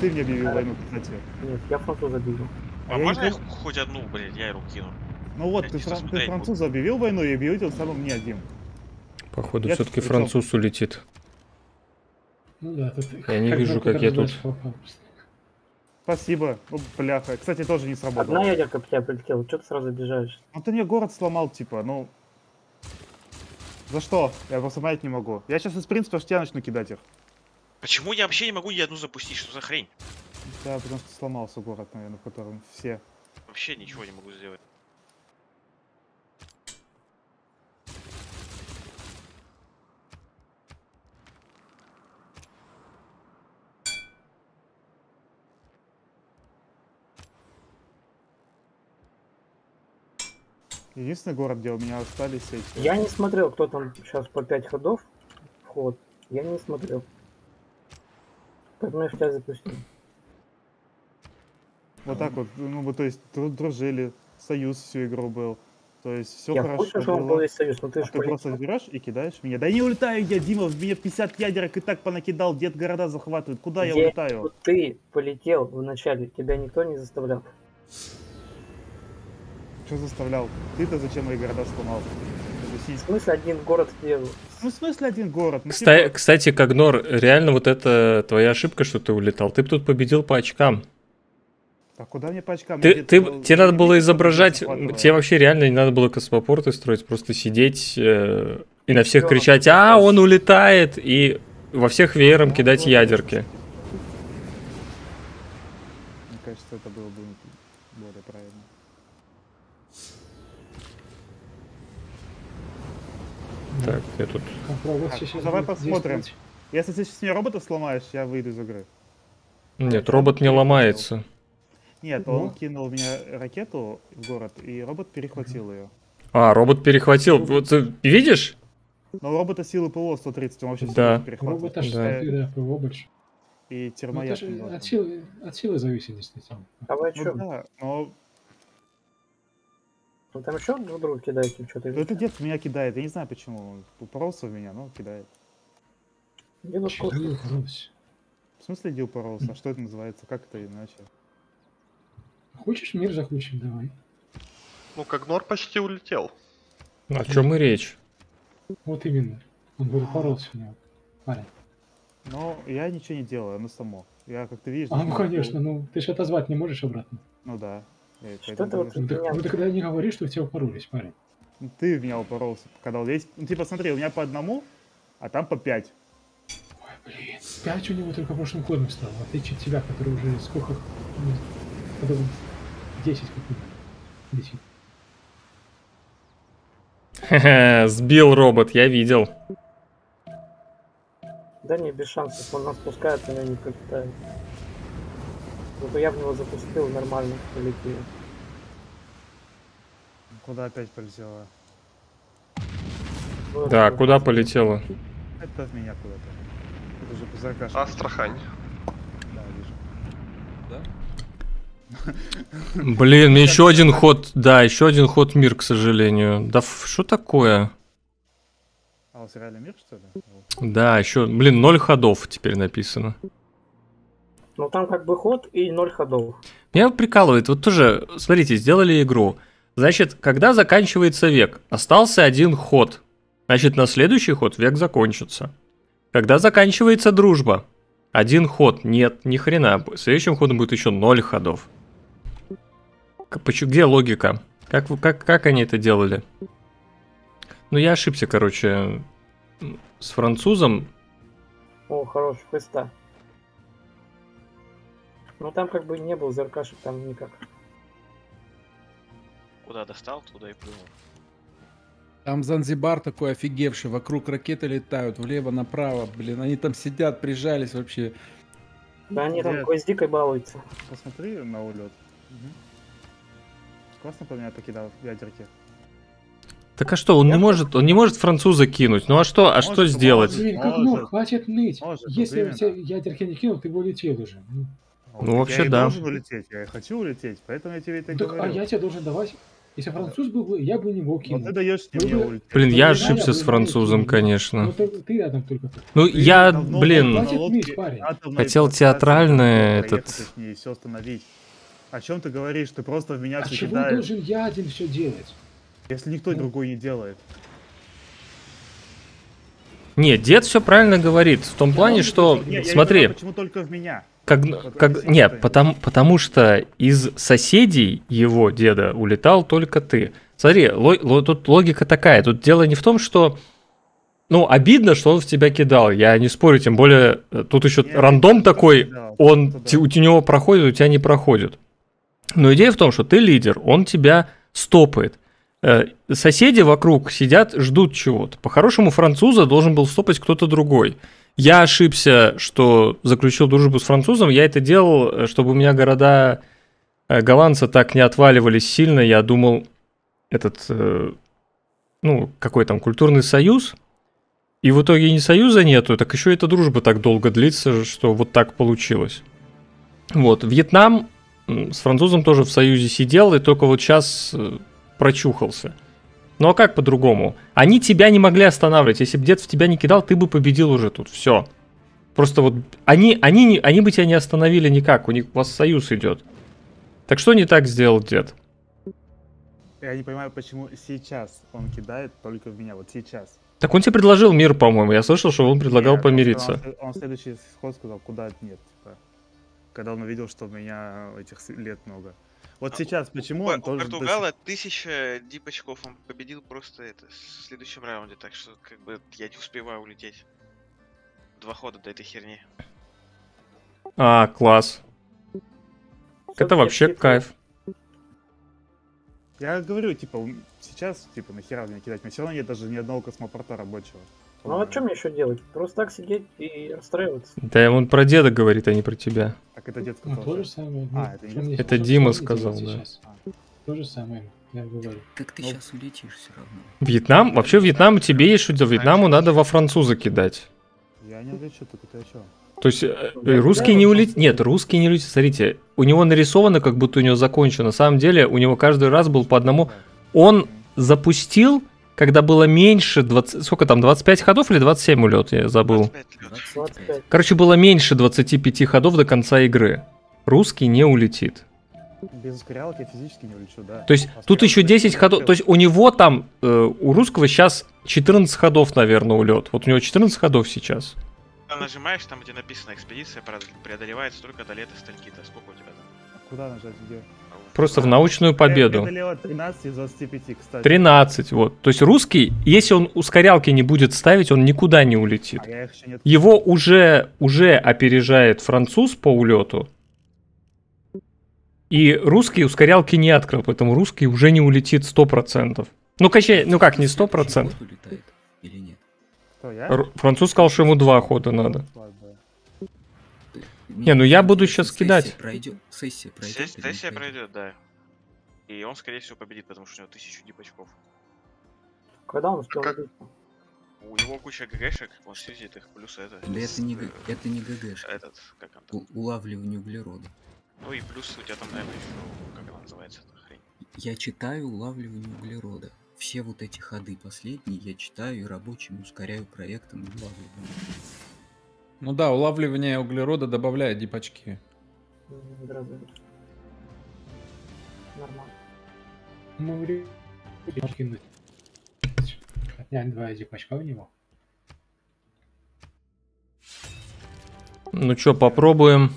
Ты мне объявил войну, кстати. Нет, я француза обидел. А я не можно пом- хоть одну, блядь, я руку кину? Ну вот, Я ты, фран- ты француза объявил войну и объявил тем самым мне один. Походу, все-таки француз улетит. Ну да, тут Я не вижу, много как я тут-. Спасибо. О, бляха. Кстати, тоже не сработало. Одна ядерка тебя прилетела, что ты сразу обижаешь? Ну ты мне город сломал, типа, ну... За что? Я просто понять не могу. Я сейчас из принципа в тебя начну кидать их. Почему я вообще не могу ни одну запустить? Что за хрень? Да, потому что сломался город, наверное, в котором все. Вообще ничего не могу сделать. Единственный город, где у меня остались эти... Я не смотрел, кто там сейчас по 5 ходов вход. Я не смотрел. Поэтому я в тебя запустил. Вот так вот, ну, мы, то есть, дру- дружили, союз всю игру был. То есть, все я хорошо курсе, что он был весь союз, но ты А же ты просто берешь и кидаешь меня. Да не улетаю я, Дима, в меня 50 ядерок и так понакидал, дед города захватывает. Куда я улетаю? Ты полетел вначале, тебя никто не заставлял. Что заставлял? Ты-то зачем мои города сломал? Объясни. В смысле один город сделал? Ну, в смысле один город? Ну, Кста- типа, Кстати, Когнор, реально вот это твоя ошибка, что ты улетал. Ты бы тут победил по очкам. А куда мне по очкам? Ты, ты, дед- тебе надо было изображать, тебе вообще реально не надо было космопорты строить, просто сидеть э, и на всех кричать, а, он улетает, и во всех веером Ну, кидать ядерки. Мне кажется, это было бы более правильно. Так, я тут... Так, ну, давай посмотрим. Если ты сейчас мне робота сломаешь, я выйду из игры. Нет, робот не ломается. Нет, Ну. он кинул в меня ракету в город, и робот перехватил ее. А, робот перехватил. Вот ты видишь? Но у робота силы ПО 130, он вообще Да. всё перехватывает. Робота Да. 60, да, ПВО больше. И Ну, термояд. от силы, от силы зависит, действительно. А вы Ну что? да, но Вы там еще друг друга кидаете что-то? ну, это дед меня кидает, я не знаю почему. Упоролся в меня, но кидает. Упоролся? В смысле иди упоролся? А что это называется? Как это иначе? Хочешь мир заключим? Давай. Ну, Когнор почти улетел. О чем и речь? Вот именно. Он бы упоролся в него. Парень. Но я ничего не делаю, оно само. Я, как ты видишь... А, ну конечно, ну ты же отозвать не можешь обратно. Ну да. Что ты вот Ну, ну ты когда не говори, что в тебя упоролись, парень. Ну, Ты в меня упоролся, когда есть... Ну, типа, смотри, у меня по одному, а там по пять. Ой, блин. Пять у него только прошлым ходом стало, в отличие от тебя, который уже сколько... ну, ходов 10 как минимум. Висит. Хе-хе, Сбил робот, я видел. Да не, без шансов. Он нас пускает, но не пролетает. Зато я в него запустил нормально, полетел. Куда опять полетела? Вот Да, это. куда полетела? Это от меня куда-то. Это же ПЗРК. Астрахань. Да, вижу. Блин, мне еще один ход, да, еще один ход мир, к сожалению. Да что такое? А у вас реально мир, что ли? Да, еще, блин, ноль ходов теперь написано. Ну там как бы ход и ноль ходов. Меня прикалывает, вот тоже, смотрите, сделали игру. Значит, когда заканчивается век, остался один ход. Значит, на следующий ход век закончится. Когда заканчивается дружба, один ход, нет, ни хрена. Следующим ходом будет еще ноль ходов. Где логика? Как, как, как они это делали? Ну, я ошибся, короче, с французом. О, хорош, феста. Ну там как бы не был заркашек, там никак. Куда достал, туда и плюнул. Там Занзибар такой офигевший, вокруг ракеты летают, влево-направо, блин, они там сидят, прижались вообще. Да они там гвоздикой балуются. Посмотри на улет. Классно по меня покидал ядерки. Так а что, он не может, он не может француза кинуть. Ну а что, а Может, что сделать? Блин, как Может. ну, хватит ныть. Может, Если тебя ядерки не кинул, ты бы улетел уже. Ну, Ну, так вообще, я да. должен улететь, я хочу улететь, поэтому я тебе это так, а говорю. я тебе должен давать. Если француз был бы, я бы не мог кинуть. ты даешь мне вы- улететь. Блин, я ошибся с французом, конечно. Ну, ты, ты рядом только. Ну, Ты я, давно блин, Хотел театральное этот- и все остановить. О чем ты говоришь? Ты просто в меня А все чего кидаешь. должен я один все делать? Если никто Ну. другой не делает. нет, дед все правильно говорит. В том плане, он что, Не, я не смотри, понимаю, почему только в меня? Как, как, нет, потому, потому что из соседей его деда улетал только ты. Смотри, ло- ло- тут логика такая. Тут дело не в том, что... Ну, обидно, что он в тебя кидал. Я не спорю, тем более э, тут еще Не, рандом такой, кидал, он да. у него проходит, у тебя не проходит. Но идея в том, что ты лидер, он тебя стопает. Э, Соседи вокруг сидят, ждут чего-то. По-хорошему, француза должен был стопать кто-то другой. Я ошибся, что заключил дружбу с французом. Я это делал, э, чтобы у меня города э, голландца так не отваливались сильно. Я думал, этот, э, ну, какой там, культурный союз. И в итоге ни союза нету, так еще эта дружба так долго длится, что вот так получилось. Вот, Вьетнам с французом тоже в союзе сидел, и только вот сейчас прочухался. Ну а как по-другому? Они тебя не могли останавливать. Если бы дед в тебя не кидал, ты бы победил уже тут. Все. Просто вот они, они, они бы тебя не остановили никак. У них у вас союз идет. Так что не так сделал дед? Я не понимаю, почему сейчас он кидает только в меня, вот сейчас. Так он тебе предложил мир, по-моему. Я слышал, что он предлагал Нет, помириться. Он, он следующий ход сказал, куда нет, типа. Когда он увидел, что у меня этих лет много. Вот А, сейчас, почему У, он у тоже... до Португала тысяча дипочков, он победил просто это в следующем раунде, так что как бы я не успеваю улететь. Два хода до этой херни. А, класс. Это вообще кайф. Я говорю, типа, сейчас, типа, нахера мне кидать? У меня все равно нет даже ни одного космопорта рабочего. Ну а что мне еще делать? Просто так сидеть и расстраиваться. Да он про деда говорит, а не про тебя. Так это детское Ну, то же самое. ну, А, это не мне- Это что- Дима сказал, да. сейчас? То же самое, я говорю. Так ты Ну. сейчас улетишь все равно. Вьетнам? Вообще Вьетнам тебе есть что делать. Вьетнаму надо во француза кидать. Я не улечу, так это что? То есть э, э, русский не улетит. Нет, русский не улетит. Смотрите, у него нарисовано, как будто у него закончено. На самом деле, у него каждый раз был по одному. Он запустил, когда было меньше 20... Сколько там, 25 ходов или 27 улет, я забыл. 25 лет. 25. Короче, было меньше 25 ходов до конца игры. Русский не улетит. Без ускорялок я физически не улечу, да. То есть А тут еще ускорялки 10 я ходов. То есть у него там, э, у русского сейчас 14 ходов, наверное, улет. Вот у него 14 ходов сейчас. Когда нажимаешь, там где написано экспедиция преодолевается только до лета стальки-то. Сколько у тебя там? Куда нажать, где? Просто в научную победу. Преодолела 13 из 25, кстати. 13, вот. То есть русский, если он ускорялки не будет ставить, он никуда не улетит. А. Его уже, уже опережает француз по улету. И русский ускорялки не открыл, поэтому русский уже не улетит 100%. Ну, качай, ну как, не 100%. Вот улетает или нет? Кто, я? Р- Француз сказал, что ему два хода надо. Ладно. Не, ну я буду Сессия щас кидать. Пройдет, сессия пройдет. Сессия, сессия пройдет? да. И он, скорее всего, победит, потому что у него тысячу дипочков. Когда он успел Как-? У него куча ГГшек, он сьюзит их, плюс это. Да это не, э, это не ГГшка. Этот, как он там. У- улавливание углерода. Ну и плюс у тебя там, наверное, еще, как она называется, эта хрень. Я читаю улавливание углерода. Все вот эти ходы последние я читаю и рабочим ускоряю проектом улавливания. Ну да, улавливание углерода добавляет здравствуйте. Нормально. Ну, кинуть. Отнять два дипачка у него. Ну что, попробуем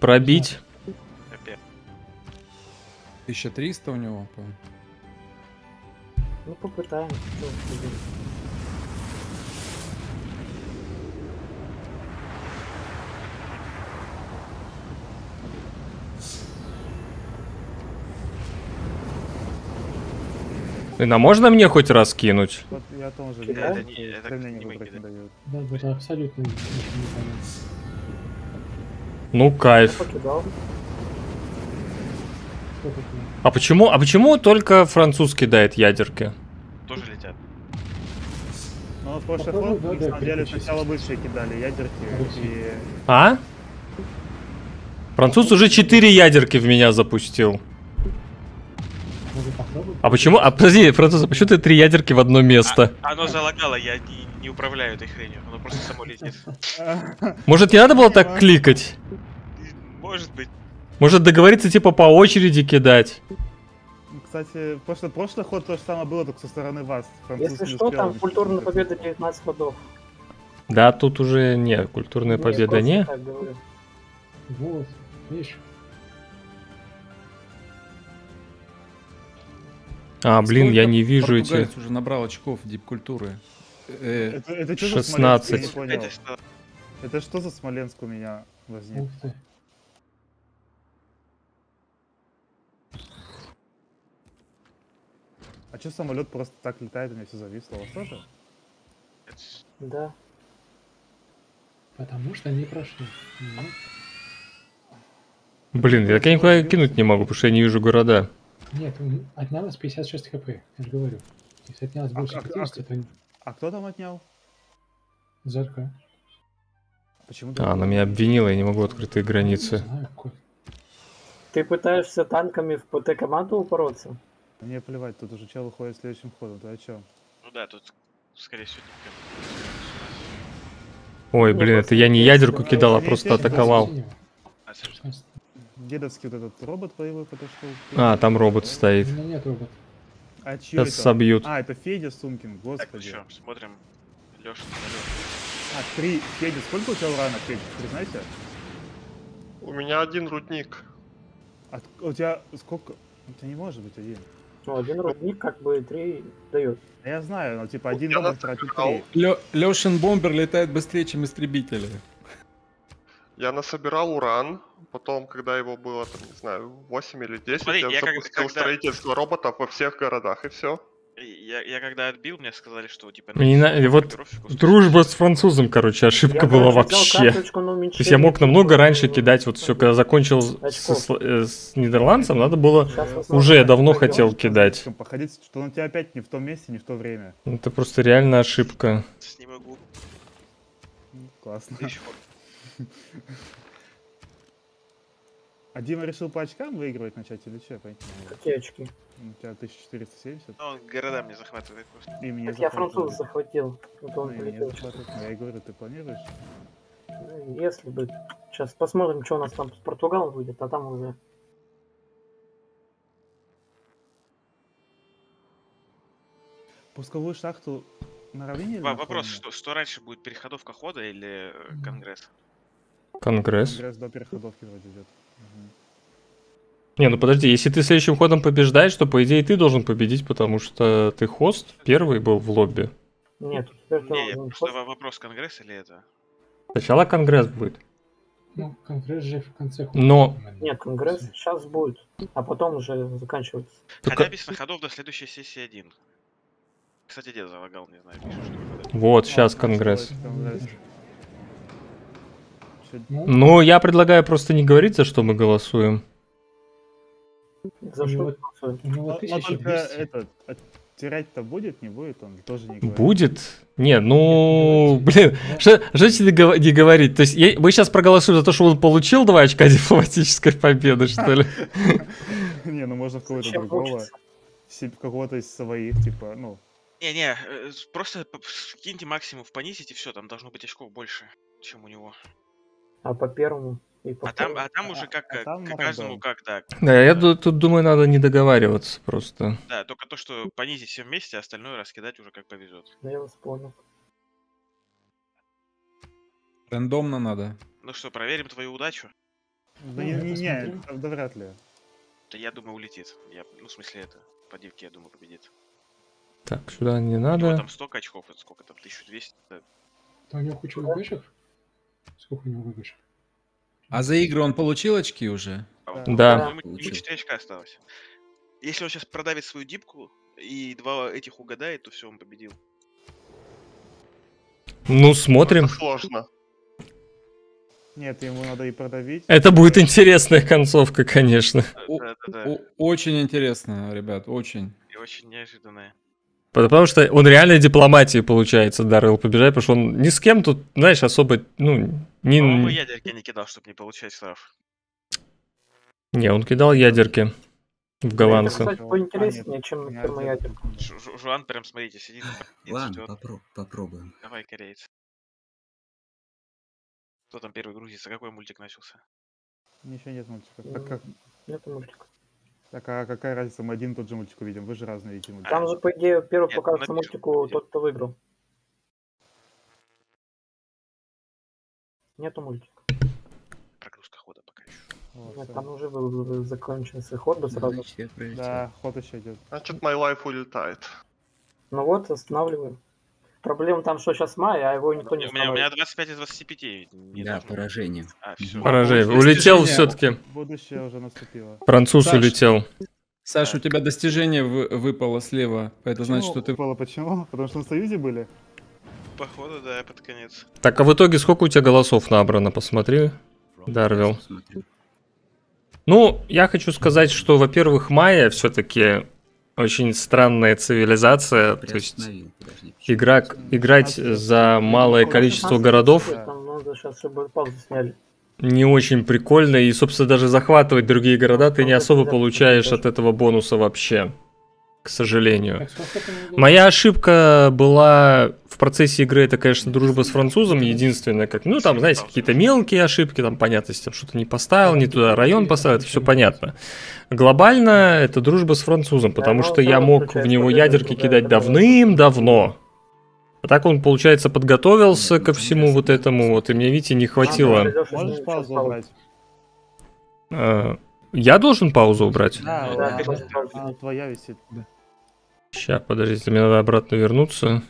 пробить. Опять. 1300 у него, по-моему. Ну попытаемся. Блин, а можно мне хоть раз кинуть? Вот я тоже Это вижу, не- это не выбрать не кидаем. дают. Да, да, это абсолютно ничего не понятно. Ну, кайф. А почему, а почему только француз кидает ядерки? Тоже летят. Ну, вот в прошлый ход, да, на самом деле, сначала бывшие кидали ядерки, и А? Француз уже 4 ядерки в меня запустил. А почему? А подожди, француз, а почему ты три ядерки в одно место? А, оно залагало, я не, не управляю этой хренью. Оно просто само летит. Может, не надо было так кликать? Может быть. Может договориться типа по очереди кидать? Кстати, прошлый, прошлый ход то же самое было, только со стороны вас. Француз Если что, там культурная победа 19 ходов. Да, тут уже не, культурная Не, победа просто не. так говорю. Вот, видишь? А, блин, я Сколько не вижу эти... уже набрал очков дипкультуры. Э, Это, это что за Смоленск? Я не 16. понял. Это что? Это что за Смоленск у меня возник? Ух ты. А что самолет просто так летает, у меня все зависло? Это ж- Да. Потому что они прошли. Ну, Блин, я никуда кинуть не могу, потому что я не вижу города. Нет, отнялось 56 хп, я же говорю. Если отнялось А- больше а- 50, то А кто там отнял? ЗРК. Почему А, она меня обвинила, я не могу открытые Не границы. знаю. Ты пытаешься танками в ПТ-команду упороться? Мне плевать, тут уже чел уходит следующим ходом, ты о чем? Ну да, тут, скорее всего, Ой, блин, это я не ядерку кидал, а просто атаковал. Синего. а, слушай, Просто Дедовский вот этот робот боевой подошел. А, там робот У стоит. меня нет робота. А чё Сейчас это? собьют. А, это Федя Сумкин, так, ну господи. чё, смотрим. Леша, А, три. Федя, сколько у тебя урана, Федя, признайся? У меня один рудник. А у тебя сколько? У тебя не может быть один. Ну, один рудник как бы три дает. Да Я знаю, но типа один Я робот тратит три. Лё- Лёшин бомбер летает быстрее, чем истребители. Я насобирал уран, потом, когда его было, там, не знаю, 8 или 10, Смотри, я, я как- запустил когда- строительство роботов во всех городах, и все. Я, я когда отбил, мне сказали, что типа... Мне не на- вот Дружба с французом, короче, ошибка Я, была вообще. То есть я мог намного раньше кидать вот все, когда закончил с, очков. с- э, с нидерландцем, надо было... Уже как давно хотел кидать. Походить, что он у тебя опять не в том месте, не в то время. Это просто реально ошибка. Не могу. Классно. А Дима решил по очкам выигрывать начать или что? Какие очки? У тебя 1470. Ну, он города мне захватывает просто. И меня Так я захватывает. француз захватил. Вот Ну, он меня полетел. Ну, Я и говорю, ты планируешь? Ну, Если бы. Сейчас посмотрим, что у нас там с Португалом будет, а там уже. Пусковую шахту на равнине или Вопрос, что, что раньше будет, переходовка хода или э, конгресс? Конгресс. Конгресс до переходовки вроде идет. Не, ну подожди, если ты следующим ходом побеждаешь, то по идее ты должен победить, потому что ты хост первый был в лобби. Нет, Не, хост- во- вопрос, конгресс или это? Сначала конгресс будет. Ну, конгресс же в конце хода. Но-. Нет, конгресс сейчас будет, а потом уже заканчивается. Только- Хотя написано ходов до следующей сессии один. Кстати, дед залагал, не знаю, пишет, что когда. Вот, сейчас А, конгресс. Ну, Ну, я предлагаю просто не говорить, за что мы голосуем. За У что него- голосуем? у него Но, но только 1200. этот, от- терять-то будет, не будет, он тоже не говорит. Будет? Не, ну, блин, что что не не говорить? То есть я- мы сейчас проголосуем за то, что он получил два очка дипломатической победы, что ли? Не, ну можно в кого-то Зачем другого, мучиться? се- кого-то из своих, типа, ну, Не-не, э, просто скиньте максимум в понизить и все, там должно быть очков больше, чем у него. А по первому и по А там, а там уже а- как, а э, там к каждому рандом. как, да. Да, я тут думаю, надо не договариваться просто. Да, только то, что понизить все вместе, а остальное раскидать уже как повезет. Ну, я вас понял. Рандомно надо. Ну что, проверим твою удачу? да Ну, не, я не, не, посмотрю. да вряд ли. Да я думаю, улетит. Я, ну, в смысле, это, по девке, я думаю, победит. Так, сюда не У него надо. там столько очков, это сколько там, 1200? да. То у него куча ВГшек? Сколько у него ВГшек? А за игры он получил очки уже? Да. по-моему, Ему Получил. 4 очка осталось. Если он сейчас продавит свою дипку и два этих угадает, то все, он победил. Ну, смотрим. Это сложно. Нет, ему надо и продавить. Это будет интересная концовка, конечно. О- Да-да-да. О- Очень интересно, ребят, очень. И очень неожиданное. Потому что он реально дипломатии, получается, Даррелл побежать, потому что он ни с кем тут, знаешь, особо, ну, не... ядерки не кидал, чтобы не получать штраф. Не, он кидал ядерки в Это, голландца. кстати, поинтереснее, чем не термоядер. обязательно. Жу- Жу- Жуан прям, смотрите, сидит. Ладно, попро- попробуем. Давай, кореец. Кто там первый грузится? Какой мультик начался? Ничего нет мультика. М. Так, как, Нет мультика. Так а какая разница, мы один и тот же мультик увидим, вы же разные видите мультики. Там же, по идее, первый Нет, покажется мультику тот, кто выиграл. Нету мультика. Прогрузка хода пока еще. Вот, Нет, там уже был закончен свой ход бы сразу. Да, ход еще идет. Значит, my life улетает. Ну вот, останавливаем. Проблема там, что сейчас май, а его никто не У меня, у меня остановит. 25 из 25. Не Да, должно поражение. А, все. Поражай. Достижение. Улетел все-таки. Будущее уже наступило. Француз Саш. улетел. Саш, у тебя достижение вы- выпало слева. Это значит, что ты... Было почему? Потому что на Союзе были? Походу, да, под конец. Так, а в итоге сколько у тебя голосов набрано? Посмотри. Дарвил. Ну, я хочу сказать, что, во-первых, майя все-таки очень странная цивилизация. То есть игра, играть за малое количество городов не очень прикольно. И, собственно, даже захватывать другие города ты не особо получаешь от этого бонуса вообще. К сожалению. Моя ошибка была в процессе игры, это, конечно, дружба с французом, единственное, как, ну, там, знаете, какие-то мелкие ошибки, там, понятно, если там что-то не поставил, не туда район поставил, это все понятно. Глобально это дружба с французом, потому что я мог в него ядерки кидать давным-давно. А так он, получается, подготовился ко всему вот этому, вот, и мне, видите, не хватило. Я должен паузу убрать? Да, Да, да, ты да. можешь паузу. А, твоя висит. Сейчас, подождите, мне надо обратно вернуться.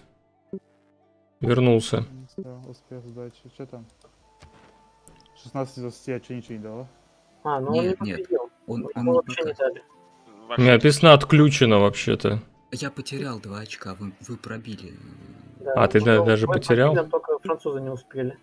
Вернулся. Всё, успех, удачи. Что там? 16 из 20, а что ничего не дало? А, ну он не Нет, нет. Он, он не вообще не дали. У меня написано отключено вообще-то. Я потерял 2 очка, вы, вы пробили. Да, А, ты да- ну, даже потерял? победим, Только французы не успели.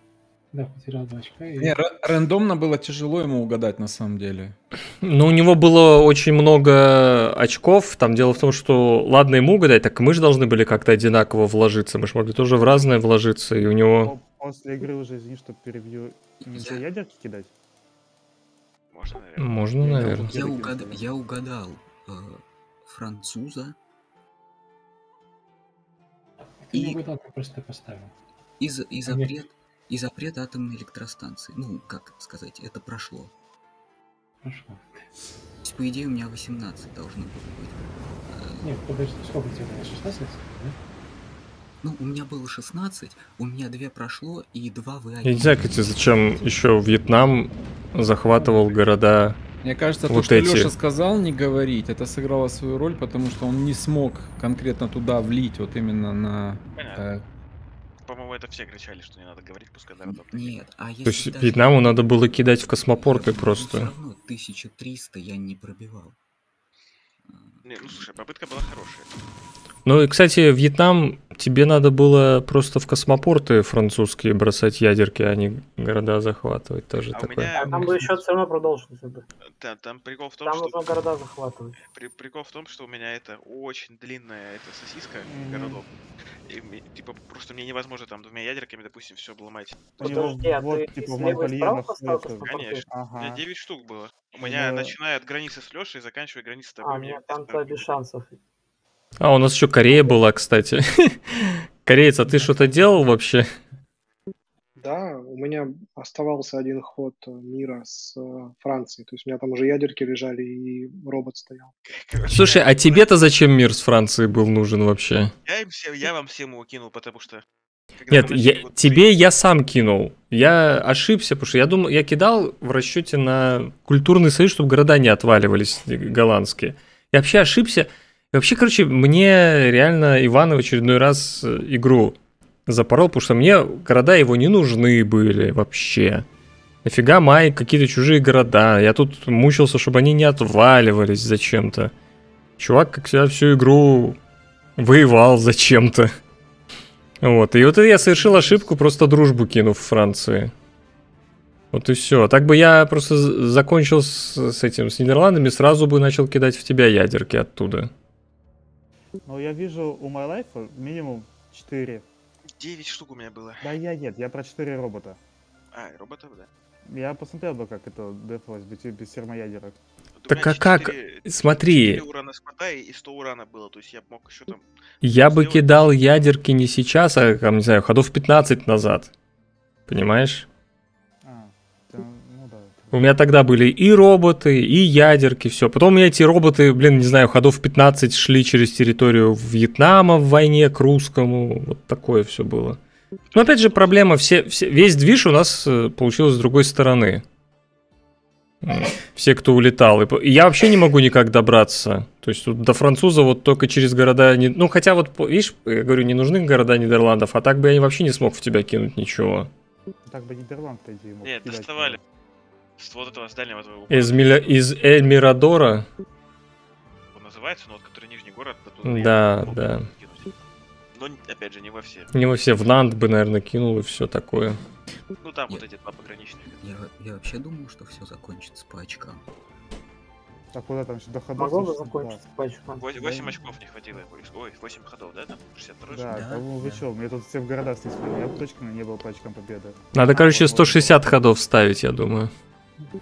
Да, потерял 2 очка. и- Не, ра- рандомно было тяжело ему угадать на самом деле. Ну, у него было очень много очков. Там дело в том, что ладно ему угадать, так мы же должны были как-то одинаково вложиться. Мы же могли тоже в разное вложиться, и у него... По- После игры уже, извини, что перебью. Нельзя ядерки кидать? можно, наверное. Можно, наверное. Я, угад- я угадал э, француза Ты не И- угадал, ты просто поставил. и, за- и запрет, и запрет атомной электростанции. Ну, как сказать, это прошло. Хорошо. То есть, по идее, у меня 18 должно было быть. Э, Нет, подожди, сколько тебе было? 16 да? Ну, у меня было 16, у меня 2 прошло и 2 вы Я не знаю, кстати, зачем еще Вьетнам захватывал города. Мне кажется, Вот то, что эти. Леша сказал не говорить, это сыграло свою роль, потому что он не смог конкретно туда влить, вот именно на... Э, По-моему, это все кричали, что не надо говорить, пускай да, Нет, а если То есть даже- Вьетнаму надо было кидать в космопорты Все просто. равно 1300 я не пробивал. Не, ну слушай, попытка была хорошая. Ну и, кстати, Вьетнам, тебе надо было просто в космопорты французские бросать ядерки, а не города захватывать. Тоже А у такое. меня А там бы еще все равно продолжился бы. да, там прикол в том, Там что нужно города захватывать. при- прикол в том, что у меня это очень длинная эта сосиска Мгм. городов. И типа просто мне невозможно там двумя ядерками, допустим, все обломать. Подожди, а вот, ты типа, слева и справа поставил? Конечно. У меня Ага. 9 штук было. У меня Ну, начиная от границы с Лешей, заканчивая границей с А, тобой. у у меня меня там-то без шансов. А, у нас еще Корея была, кстати. Кореец, а ты что-то делал вообще? Да, у меня оставался один ход э, мира с э, Францией. То есть у меня там уже ядерки лежали и робот стоял. Короче, Слушай, я- а тебе-то зачем мир с Францией был нужен вообще? Я, им всем, я вам всем его кинул, потому что... когда Нет, я- вот тебе я сам кинул. Я ошибся, потому что я думал, я кидал в расчете на культурный союз, чтобы города не отваливались э, голландские. Я вообще ошибся. Вообще, короче, мне реально Иван в очередной раз э, игру запорол, потому что мне города его не нужны были вообще. Нафига май какие-то чужие города? Я тут мучился, чтобы они не отваливались зачем-то. Чувак, как всегда, всю игру воевал зачем-то. Вот, и вот я совершил ошибку, просто дружбу кинув Франции. Вот и все. Так бы я просто закончил с, с этим, с Нидерландами, сразу бы начал кидать в тебя ядерки оттуда. Ну, я вижу у My Life минимум 4. 9 штук у меня было. Да я нет, я про 4 робота. А, и роботов, да. Я посмотрел бы, как это дефалось без, без термоядерок. Так а как? четыре- Смотри. 4 урана с и 100 урана было, то есть я мог еще там... Я бы Сделать- кидал ядерки не сейчас, а, там, не знаю, ходов 15 назад. Понимаешь? У меня тогда были и роботы, и ядерки, все. Потом у меня эти роботы, блин, не знаю, ходов 15 шли через территорию Вьетнама в войне к русскому. Вот такое все было. Но опять же проблема, все, все, весь движ у нас э, получилось с другой стороны. Все, кто улетал. И я вообще не могу никак добраться. То есть до француза вот только через города... не- Ну, хотя вот, видишь, я говорю, не нужны города Нидерландов, а так бы я вообще не смог в тебя кинуть ничего. Так бы Нидерланд, по идее, мог Нет, доставали. С вот этого с дальнего твоего Из, Миля- из Эль Мирадора? он называется, но вот который нижний город, я Да, да. кинуть. Но опять же не во все. Не во все в Нант бы, наверное, кинул и все такое. Ну там вот эти два пограничных. Я, я вообще думал, что все закончится по очкам. Так куда там еще до ходов? Могло бы закончиться пачком. 8 очков не хватило. Ой, 8 ходов, да? Там 62 Да, Да, кому вы да. чё, мне тут все в города снесли, я бы точно не был по очкам победы. Надо, короче, 160 ходов ставить, я думаю.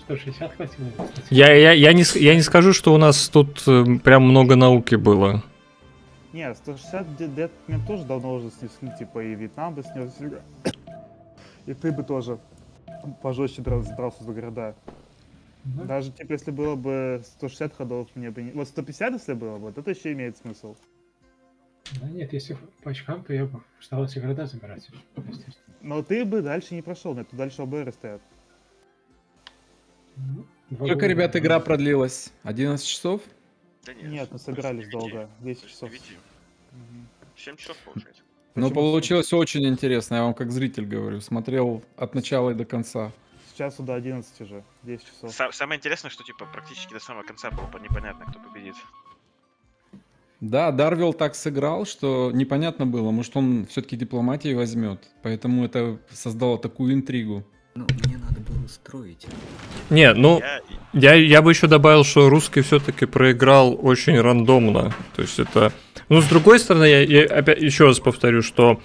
160 хватило. кстати. Я, я, я, не, я не скажу, что у нас тут э, прям много науки было. Не, 160 де- дед мне тоже давно уже снесли, типа и Вьетнам бы снес, и ты бы тоже пожестче дрался, за города. Ну, Даже, типа, если было бы 160 ходов, мне бы не... Вот 150, если было бы, вот это еще имеет смысл. Да нет, если по очкам, то я бы стал эти города забирать. Но ты бы дальше не прошел, нет, тут дальше ОБР стоят. Ну, два Сколько, года, ребят, игра продлилась? 11 часов? Да нет, Нет, мы собирались 9. долго, 10 С часов. 9. Мгм. 7 часов получается. Ну, получилось очень интересно, я вам как зритель говорю. Смотрел от начала и до конца. С часу до 11 уже, 10 часов. Са- Самое интересное, что типа практически до самого конца было по- непонятно, кто победит. Да, Дарвилл так сыграл, что непонятно было, может он все-таки дипломатии возьмет. Поэтому это создало такую интригу. Ну, строить. Не, ну, Я, я, я бы еще добавил, что русский все-таки проиграл очень рандомно. То есть это... Ну, с другой стороны, я, я опять еще раз повторю, что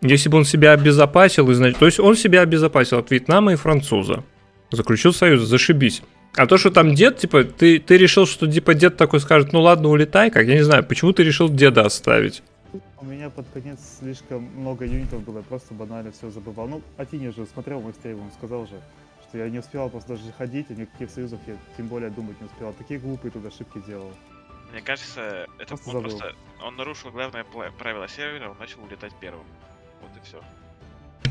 если бы он себя обезопасил, и, значит, то есть он себя обезопасил от Вьетнама и француза, заключил союз, зашибись. А то, что там дед, типа, ты, ты решил, что типа дед такой скажет, ну ладно, улетай, как, я не знаю, почему ты решил деда оставить? У меня под конец слишком много юнитов было, я просто банально все забывал. Ну, Атини же смотрел мой стрим, он сказал же, что я не успевал просто даже ходить, и никаких союзов я тем более думать не успевал. Такие глупые тут ошибки делал. мне кажется, это Просто он забыл. просто он нарушил главное правило сервера, он начал улетать первым. Вот и все.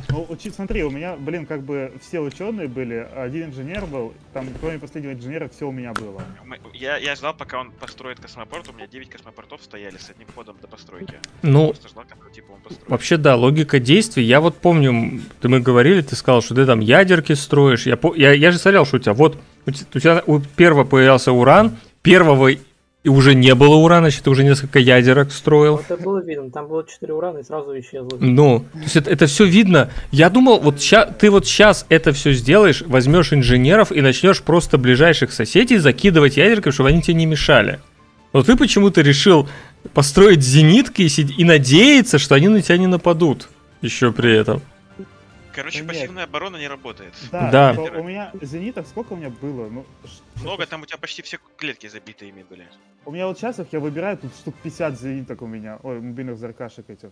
Ну, учи, смотри, у меня, блин, как бы все ученые были, один инженер был, там, кроме последнего инженера, все у меня было. Я, я ждал, пока он построит космопорт. У меня 9 космопортов стояли с одним ходом до постройки. Ну, Просто ждал, когда типа он построит. Вообще, да, логика действий. Я вот помню, ты мы говорили, ты сказал, что ты там ядерки строишь. Я, по- я, я же смотрел, что у тебя вот у тебя у первого появился уран, первого и уже не было урана, значит, ты уже несколько ядерок строил. Это было видно, там было 4 урана и сразу исчезло. Ну, то есть это, все видно. Я думал, вот ща, ты вот сейчас это все сделаешь, возьмешь инженеров и начнешь просто ближайших соседей закидывать ядеркой, чтобы они тебе не мешали. Но ты почему-то решил построить зенитки и, сид- и надеяться, что они на тебя не нападут еще при этом. Короче, нет. пассивная оборона не работает. Да, Да. типа, у меня зенитов сколько у меня было? Ну, Много, там у тебя почти все клетки забиты ими были. У меня вот сейчас их я выбираю, тут штук 50 зениток у меня. Ой, мобильных заркашек этих.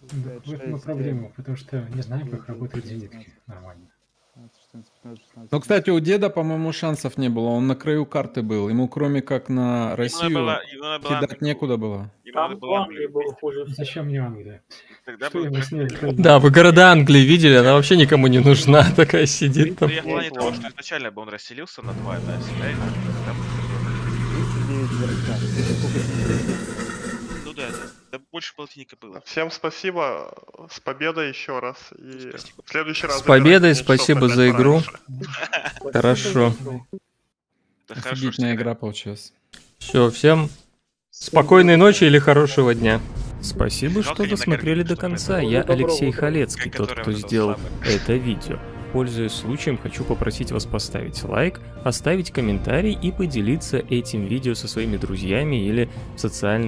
Да, Пять, в этом и шесть, проблема, девять. потому что не знаем, как девять, работают десять, зенитки пятнадцать. нормально. 15, 14, 15, 16. Ну, кстати, у деда, по-моему, шансов не было. Он на краю карты был. Ему кроме как на Ему Россию надо было, ему надо было кидать некуда было. Ему Там в Англии было хуже. Зачем мне Англия? Тогда Что? Да, вы города Англии видели, она вообще никому не нужна, такая сидит там. Я в плане того, что изначально бы он расселился на два, да, себя, и тогда бы- 39 заркашек. Сколько зениток? Ну да, да. Да больше полтинника было. Всем спасибо, с победой еще раз. И Спасибо. в следующий раз... С победой, спасибо за игру. Хорошо. Офигительная тебя- игра получилась. Все, всем спокойной ночи или хорошего дня. Спасибо, что досмотрели до конца. Я Алексей. Халецкий, тот, кто сделал это видео. Пользуясь случаем, хочу попросить вас поставить лайк, оставить комментарий и поделиться этим видео со своими друзьями или в социальных